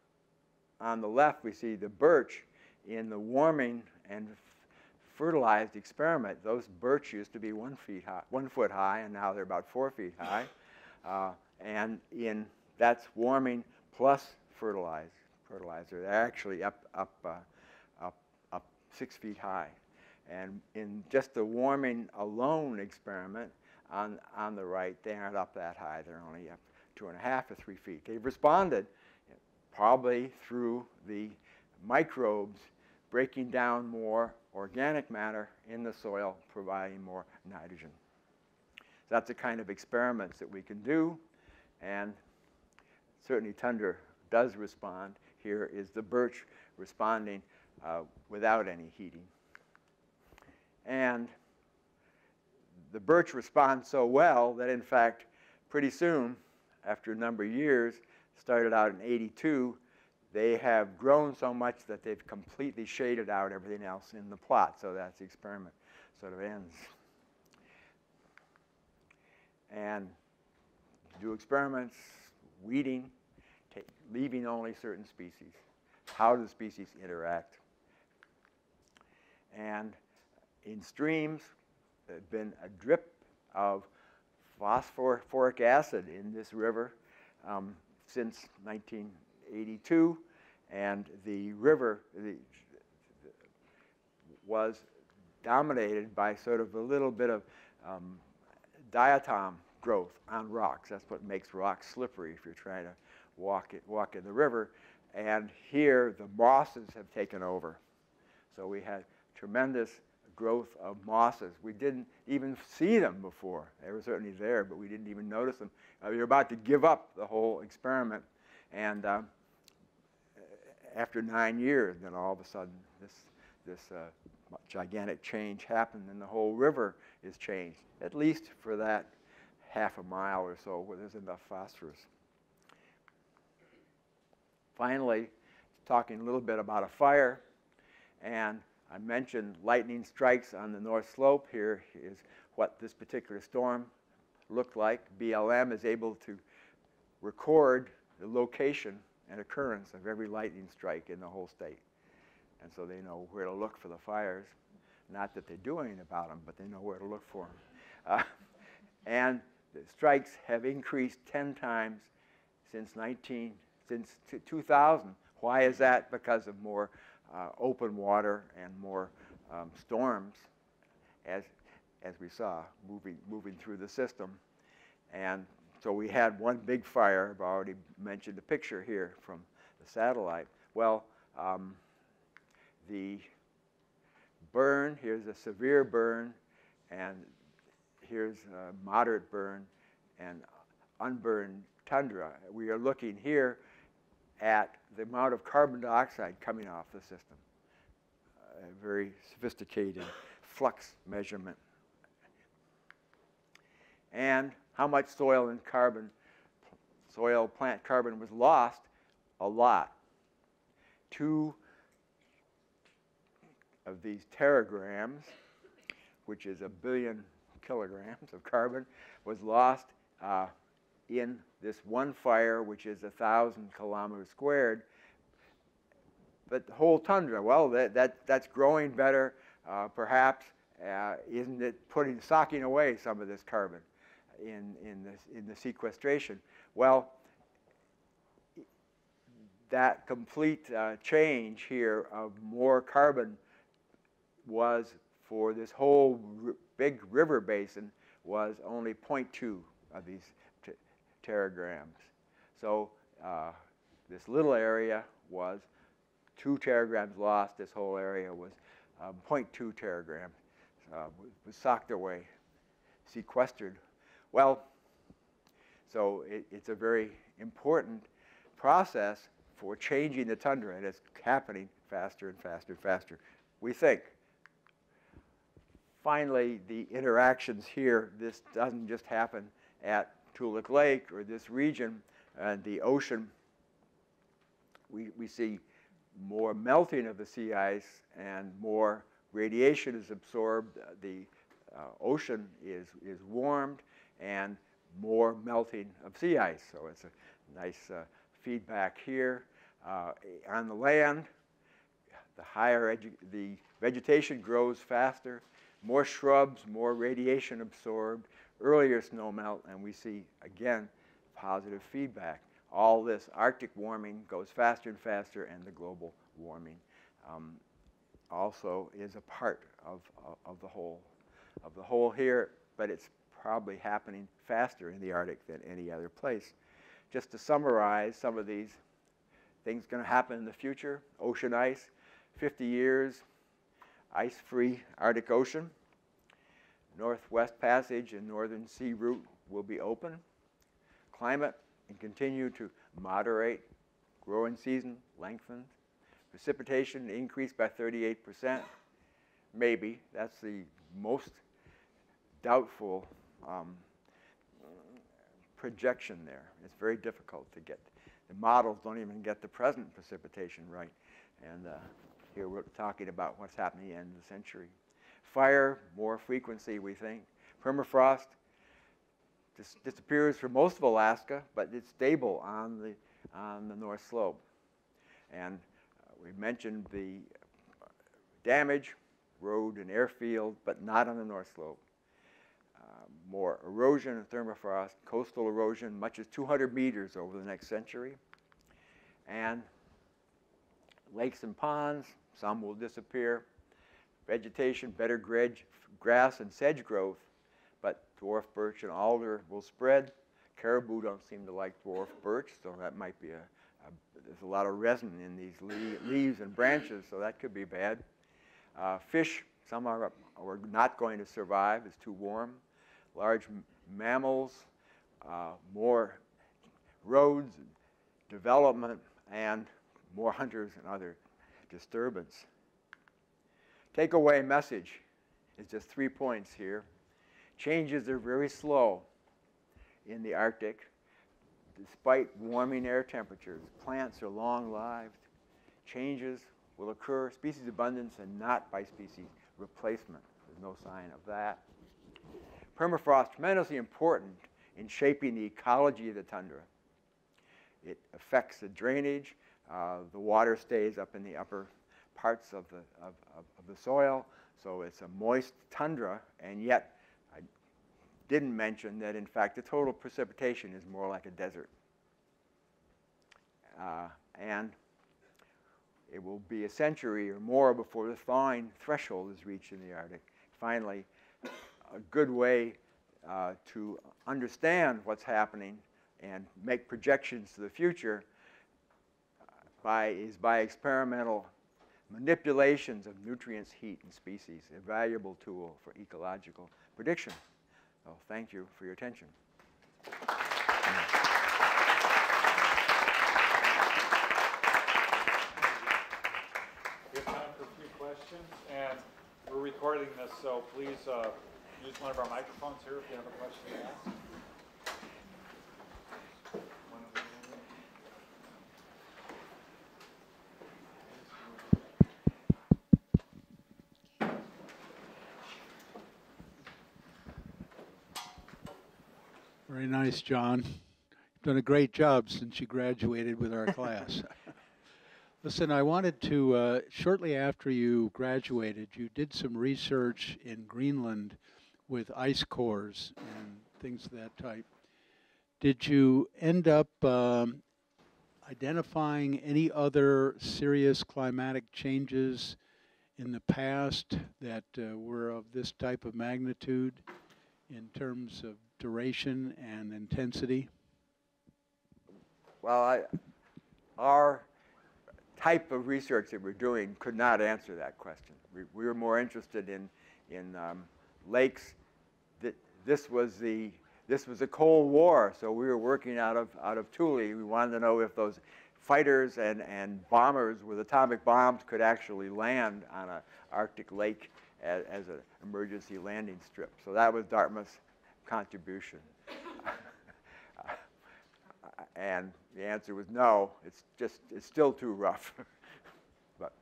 on the left, we see the birch in the warming and fertilized experiment. Those birch used to be one, feet high, one foot high, and now they're about four feet high. Uh, and in that's warming plus fertilizer. Fertilizer. They're actually up, up, uh, up, up six feet high. And in just the warming alone experiment on, on the right, they aren't up that high. They're only up two and a half or three feet. They've responded probably through the microbes breaking down more organic matter in the soil, providing more nitrogen. So that's the kind of experiments that we can do. And certainly tundra does respond. Here is the birch responding uh, without any heating. And the birch responds so well that, in fact, pretty soon, after a number of years, started out in 82, they have grown so much that they've completely shaded out everything else in the plot. So that's the experiment sort of ends. And do experiments, weeding, leaving only certain species. How do the species interact? And in streams, there's been a drip of phosphoric acid in this river um, since 1982, and the river the, was dominated by sort of a little bit of um, diatom growth on rocks. That's what makes rocks slippery if you're trying to walk, it, walk in the river. And here, the mosses have taken over. So we had tremendous growth of mosses. We didn't even see them before. They were certainly there, but we didn't even notice them. Uh, were about to give up the whole experiment. And uh, after nine years, then all of a sudden, this, this uh, gigantic change happened, and the whole river is changed, at least for that half a mile or so where there's enough phosphorus. Finally, talking a little bit about a fire, and I mentioned lightning strikes on the north slope. Here is what this particular storm looked like. BLM is able to record the location and occurrence of every lightning strike in the whole state. And so they know where to look for the fires. Not that they do anything about them, but they know where to look for them. Uh, <laughs> and the strikes have increased 10 times since 19, since 2000. Why is that? Because of more uh, open water and more um, storms, as, as we saw, moving, moving through the system. And so we had one big fire. I've already mentioned the picture here from the satellite. Well, um, the burn, here's a severe burn, and here's a moderate burn and unburned tundra. We are looking here at the amount of carbon dioxide coming off the system. A very sophisticated flux measurement. And how much soil and carbon, soil plant carbon was lost? A lot. Two of these teragrams, which is a billion kilograms of carbon, was lost uh, in this one fire, which is a thousand kilometers squared. But the whole tundra, well, that, that, that's growing better, uh, perhaps. Uh, isn't it putting, socking away some of this carbon in, in, this, in the sequestration? Well, that complete uh, change here of more carbon was for this whole big river basin was only 0.2 of these teragrams. So uh, this little area was two teragrams lost. This whole area was um, 0.2 teragrams, uh, was socked away, sequestered. Well, so it, it's a very important process for changing the tundra, and it's happening faster and faster and faster, we think. Finally, the interactions here, this doesn't just happen at Toolik Lake or this region and the ocean, we, we see more melting of the sea ice and more radiation is absorbed. The uh, ocean is, is warmed and more melting of sea ice. So it's a nice uh, feedback here. Uh, on the land, the higher the vegetation grows faster, more shrubs, more radiation absorbed, earlier snowmelt, and we see, again, positive feedback. All this Arctic warming goes faster and faster, and the global warming um, also is a part of, of, the whole, of the whole here, but it's probably happening faster in the Arctic than any other place. Just to summarize some of these things going to happen in the future, ocean ice, 50 years, ice-free Arctic Ocean. Northwest Passage and Northern Sea Route will be open. Climate and continue to moderate. Growing season lengthens. Precipitation increased by 38%. Maybe. That's the most doubtful um, projection there. It's very difficult to get. The models don't even get the present precipitation right. And uh, here we're talking about what's happening at the end of the century. Fire, more frequency, we think. Permafrost dis disappears for most of Alaska, but it's stable on the, on the north slope. And uh, we mentioned the damage, road and airfield, but not on the north slope. Uh, more erosion and thermophrost, coastal erosion, much as 200 meters over the next century. And lakes and ponds, some will disappear. Vegetation, better grass and sedge growth, but dwarf birch and alder will spread. Caribou don't seem to like dwarf birch, so that might be a, a there's a lot of resin in these leaves and branches, so that could be bad. Uh, fish, some are, are not going to survive, it's too warm. Large mammals, uh, more roads, development, and more hunters and other disturbance. Takeaway message is just three points here. Changes are very slow in the Arctic. Despite warming air temperatures, plants are long-lived. Changes will occur species abundance and not by species replacement. There's no sign of that. Permafrost, tremendously important in shaping the ecology of the tundra. It affects the drainage. Uh, the water stays up in the upper parts of the, of, of, of the soil, so it's a moist tundra, and yet I didn't mention that in fact the total precipitation is more like a desert. Uh, and it will be a century or more before the thawing threshold is reached in the Arctic. Finally, a good way uh, to understand what's happening and make projections to the future by, is by experimental manipulations of nutrients, heat, and species, a valuable tool for ecological prediction. So thank you for your attention. We have time for a few questions, and we're recording this, so please uh, use one of our microphones here if you have a question to ask. Very nice, John. You've done a great job since you graduated with our class. <laughs> Listen, I wanted to, uh, shortly after you graduated, you did some research in Greenland with ice cores and things of that type. Did you end up um, identifying any other serious climatic changes in the past that uh, were of this type of magnitude in terms of duration and intensity? Well, I, our type of research that we're doing could not answer that question. We, we were more interested in, in um, lakes. That this was the this was a Cold War, so we were working out of out of Thule. We wanted to know if those fighters and, and bombers with atomic bombs could actually land on an Arctic lake as, as an emergency landing strip. So that was Dartmouth's contribution. <laughs> and the answer was no, it's just, it's still too rough. <laughs> but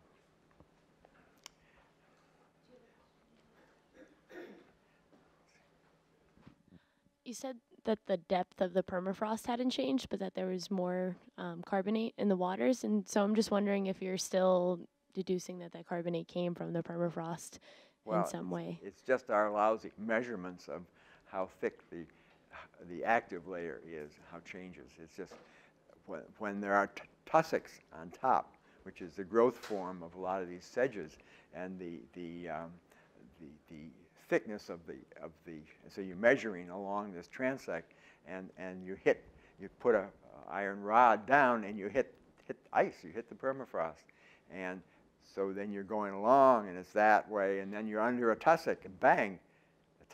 You said that the depth of the permafrost hadn't changed, but that there was more um, carbonate in the waters. And so I'm just wondering if you're still deducing that that carbonate came from the permafrost well, in some way. It's just our lousy measurements of how thick the, the active layer is, how it changes. It's just when, when there are tussocks on top, which is the growth form of a lot of these sedges, and the, the, um, the, the thickness of the, of the, so you're measuring along this transect, and, and you hit, you put a, iron rod down and you hit, hit ice, you hit the permafrost. And so then you're going along and it's that way, and then you're under a tussock and bang,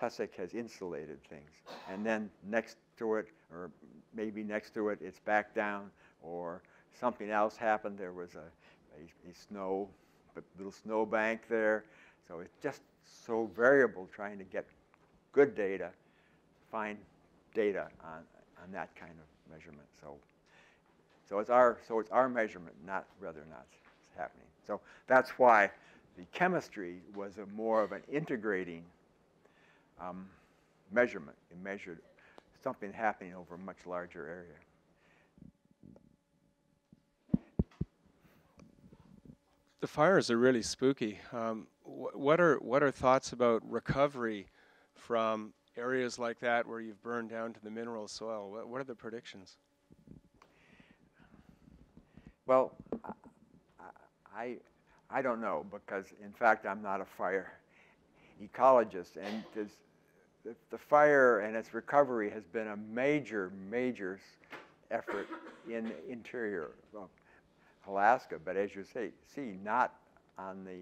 tussock has insulated things. And then next to it, or maybe next to it, it's back down, or something else happened. There was a, a, a snow, a little snow bank there. So it's just so variable trying to get good data, find data on, on that kind of measurement. So, so it's our so it's our measurement, not whether or not it's happening. So that's why the chemistry was a more of an integrating um, measurement. It measured something happening over a much larger area. The fires are really spooky. Um, wh- what are what are thoughts about recovery from areas like that where you've burned down to the mineral soil? What, what are the predictions? Well, I, I don't know because, in fact, I'm not a fire ecologist, and the, the fire and its recovery has been a major, major effort in interior of Alaska. But as you say, see, not on the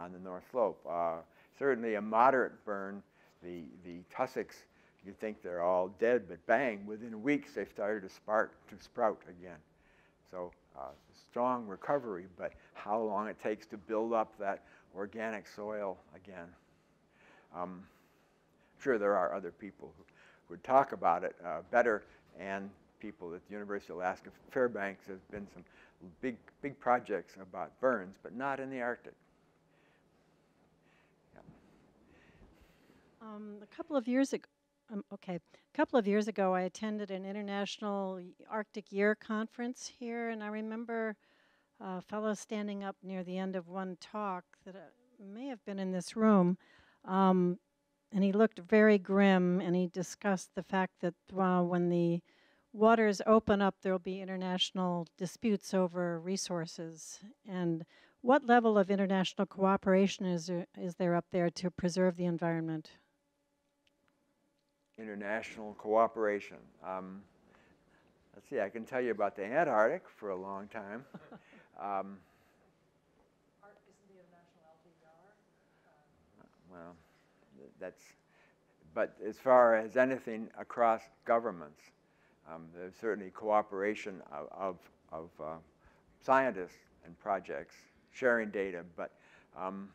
on the North Slope. Uh, certainly, a moderate burn. The the tussocks, you think they're all dead, but bang! Within weeks, they started to spark to sprout again. So uh, strong recovery, but how long it takes to build up that organic soil again. Um, sure, there are other people who would talk about it uh, better, and people at the University of Alaska Fairbanks has been some big, big projects about burns, but not in the Arctic. Um, a couple of years ago, um, okay, a couple of years ago, I attended an international Arctic Year conference here, and I remember a fellow standing up near the end of one talk that uh, may have been in this room, um, and he looked very grim, and he discussed the fact that uh, when the waters open up, there will be international disputes over resources, and what level of international cooperation is there, is there up there to preserve the environment? international cooperation. Um, let's see, I can tell you about the Antarctic for a long time. <laughs> um, well, th- that's, but as far as anything across governments, um, there's certainly cooperation of, of, of uh, scientists and projects sharing data, but um,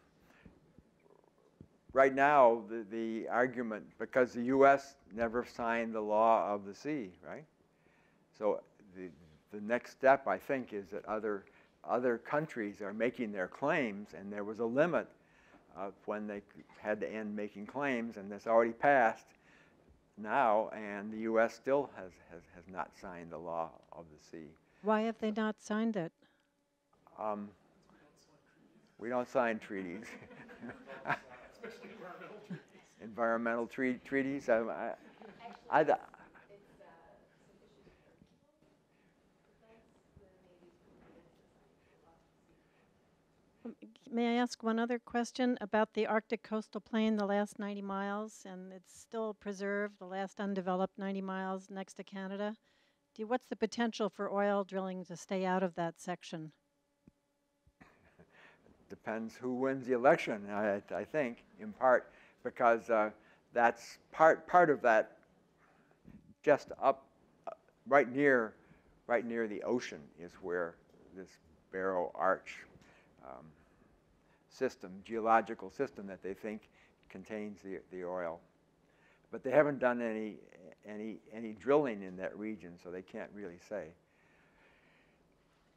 right now, the, the argument, because the U.S. never signed the law of the sea, right? So the, the next step, I think, is that other, other countries are making their claims, and there was a limit of when they had to end making claims, and that's already passed now, and the U.S. still has, has, has not signed the law of the sea. Why have they not signed it? Um, we don't sign treaties. <laughs> environmental tre- treaties. I, I, I, May I ask one other question about the Arctic coastal plain, the last 90 miles, and it's still preserved, the last undeveloped 90 miles next to Canada? Do what's the potential for oil drilling to stay out of that section? <laughs> depends who wins the election. I, I think, in part, because uh, that's part part of that. Just up, uh, right near, right near the ocean is where this Barrow Arch um, system, geological system that they think contains the the oil. But they haven't done any any any drilling in that region, so they can't really say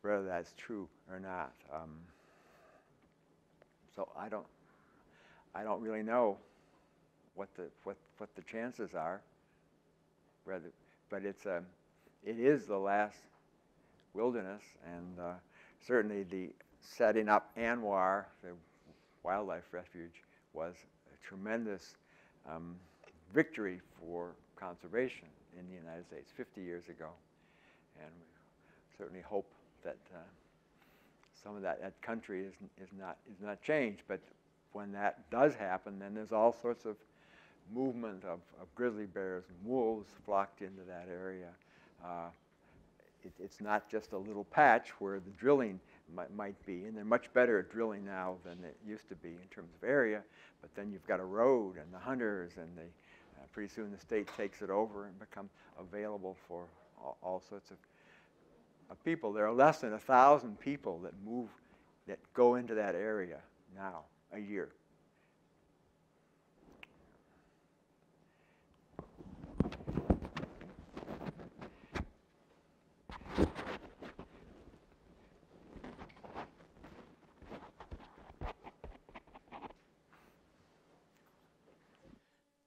whether that's true or not. Um, so I don't, I don't really know what the what what the chances are. Rather, but it's a, it is the last wilderness, and uh, certainly the setting up ANWR, the wildlife refuge, was a tremendous um, victory for conservation in the United States 50 years ago, and we certainly hope that. Uh, some of that, that country is, is, not, is not changed. But when that does happen, then there's all sorts of movement of, of grizzly bears and wolves flocked into that area. Uh, it, it's not just a little patch where the drilling might, might be, and they're much better at drilling now than it used to be in terms of area. But then you've got a road and the hunters, and they, uh, pretty soon the state takes it over and becomes available for all, all sorts of of people. There are less than a thousand people that move, that go into that area now a year.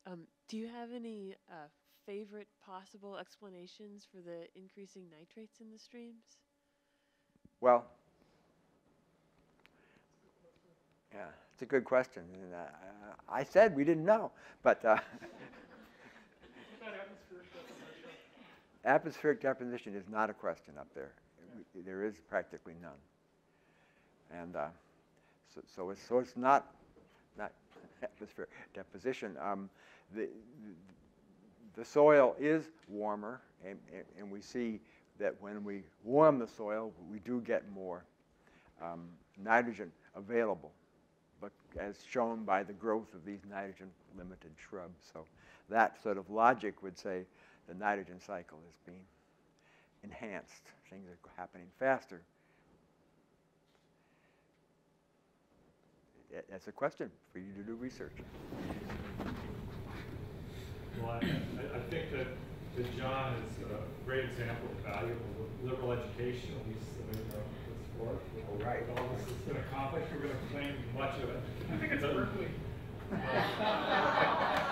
Um, do you have any uh, favorite possible explanations for the increasing nitrates in the streams? Well, yeah, it's a good question. And, uh, I said we didn't know, but uh, atmospheric deposition is not a question up there. There is practically none. And uh, so, so, it's, so it's not, not atmospheric deposition. Um, the, the soil is warmer, and, and, and we see that when we warm the soil, we do get more um, nitrogen available, but as shown by the growth of these nitrogen-limited shrubs. So that sort of logic would say the nitrogen cycle is being enhanced. Things are happening faster. That's a question for you to do research. Well, I, I I think that, that John is a great example of valuable liberal education, at least the way that it's for. Oh, right. With all this has been accomplished, we're gonna claim much of it. I think it's Berkeley. <laughs> <laughs>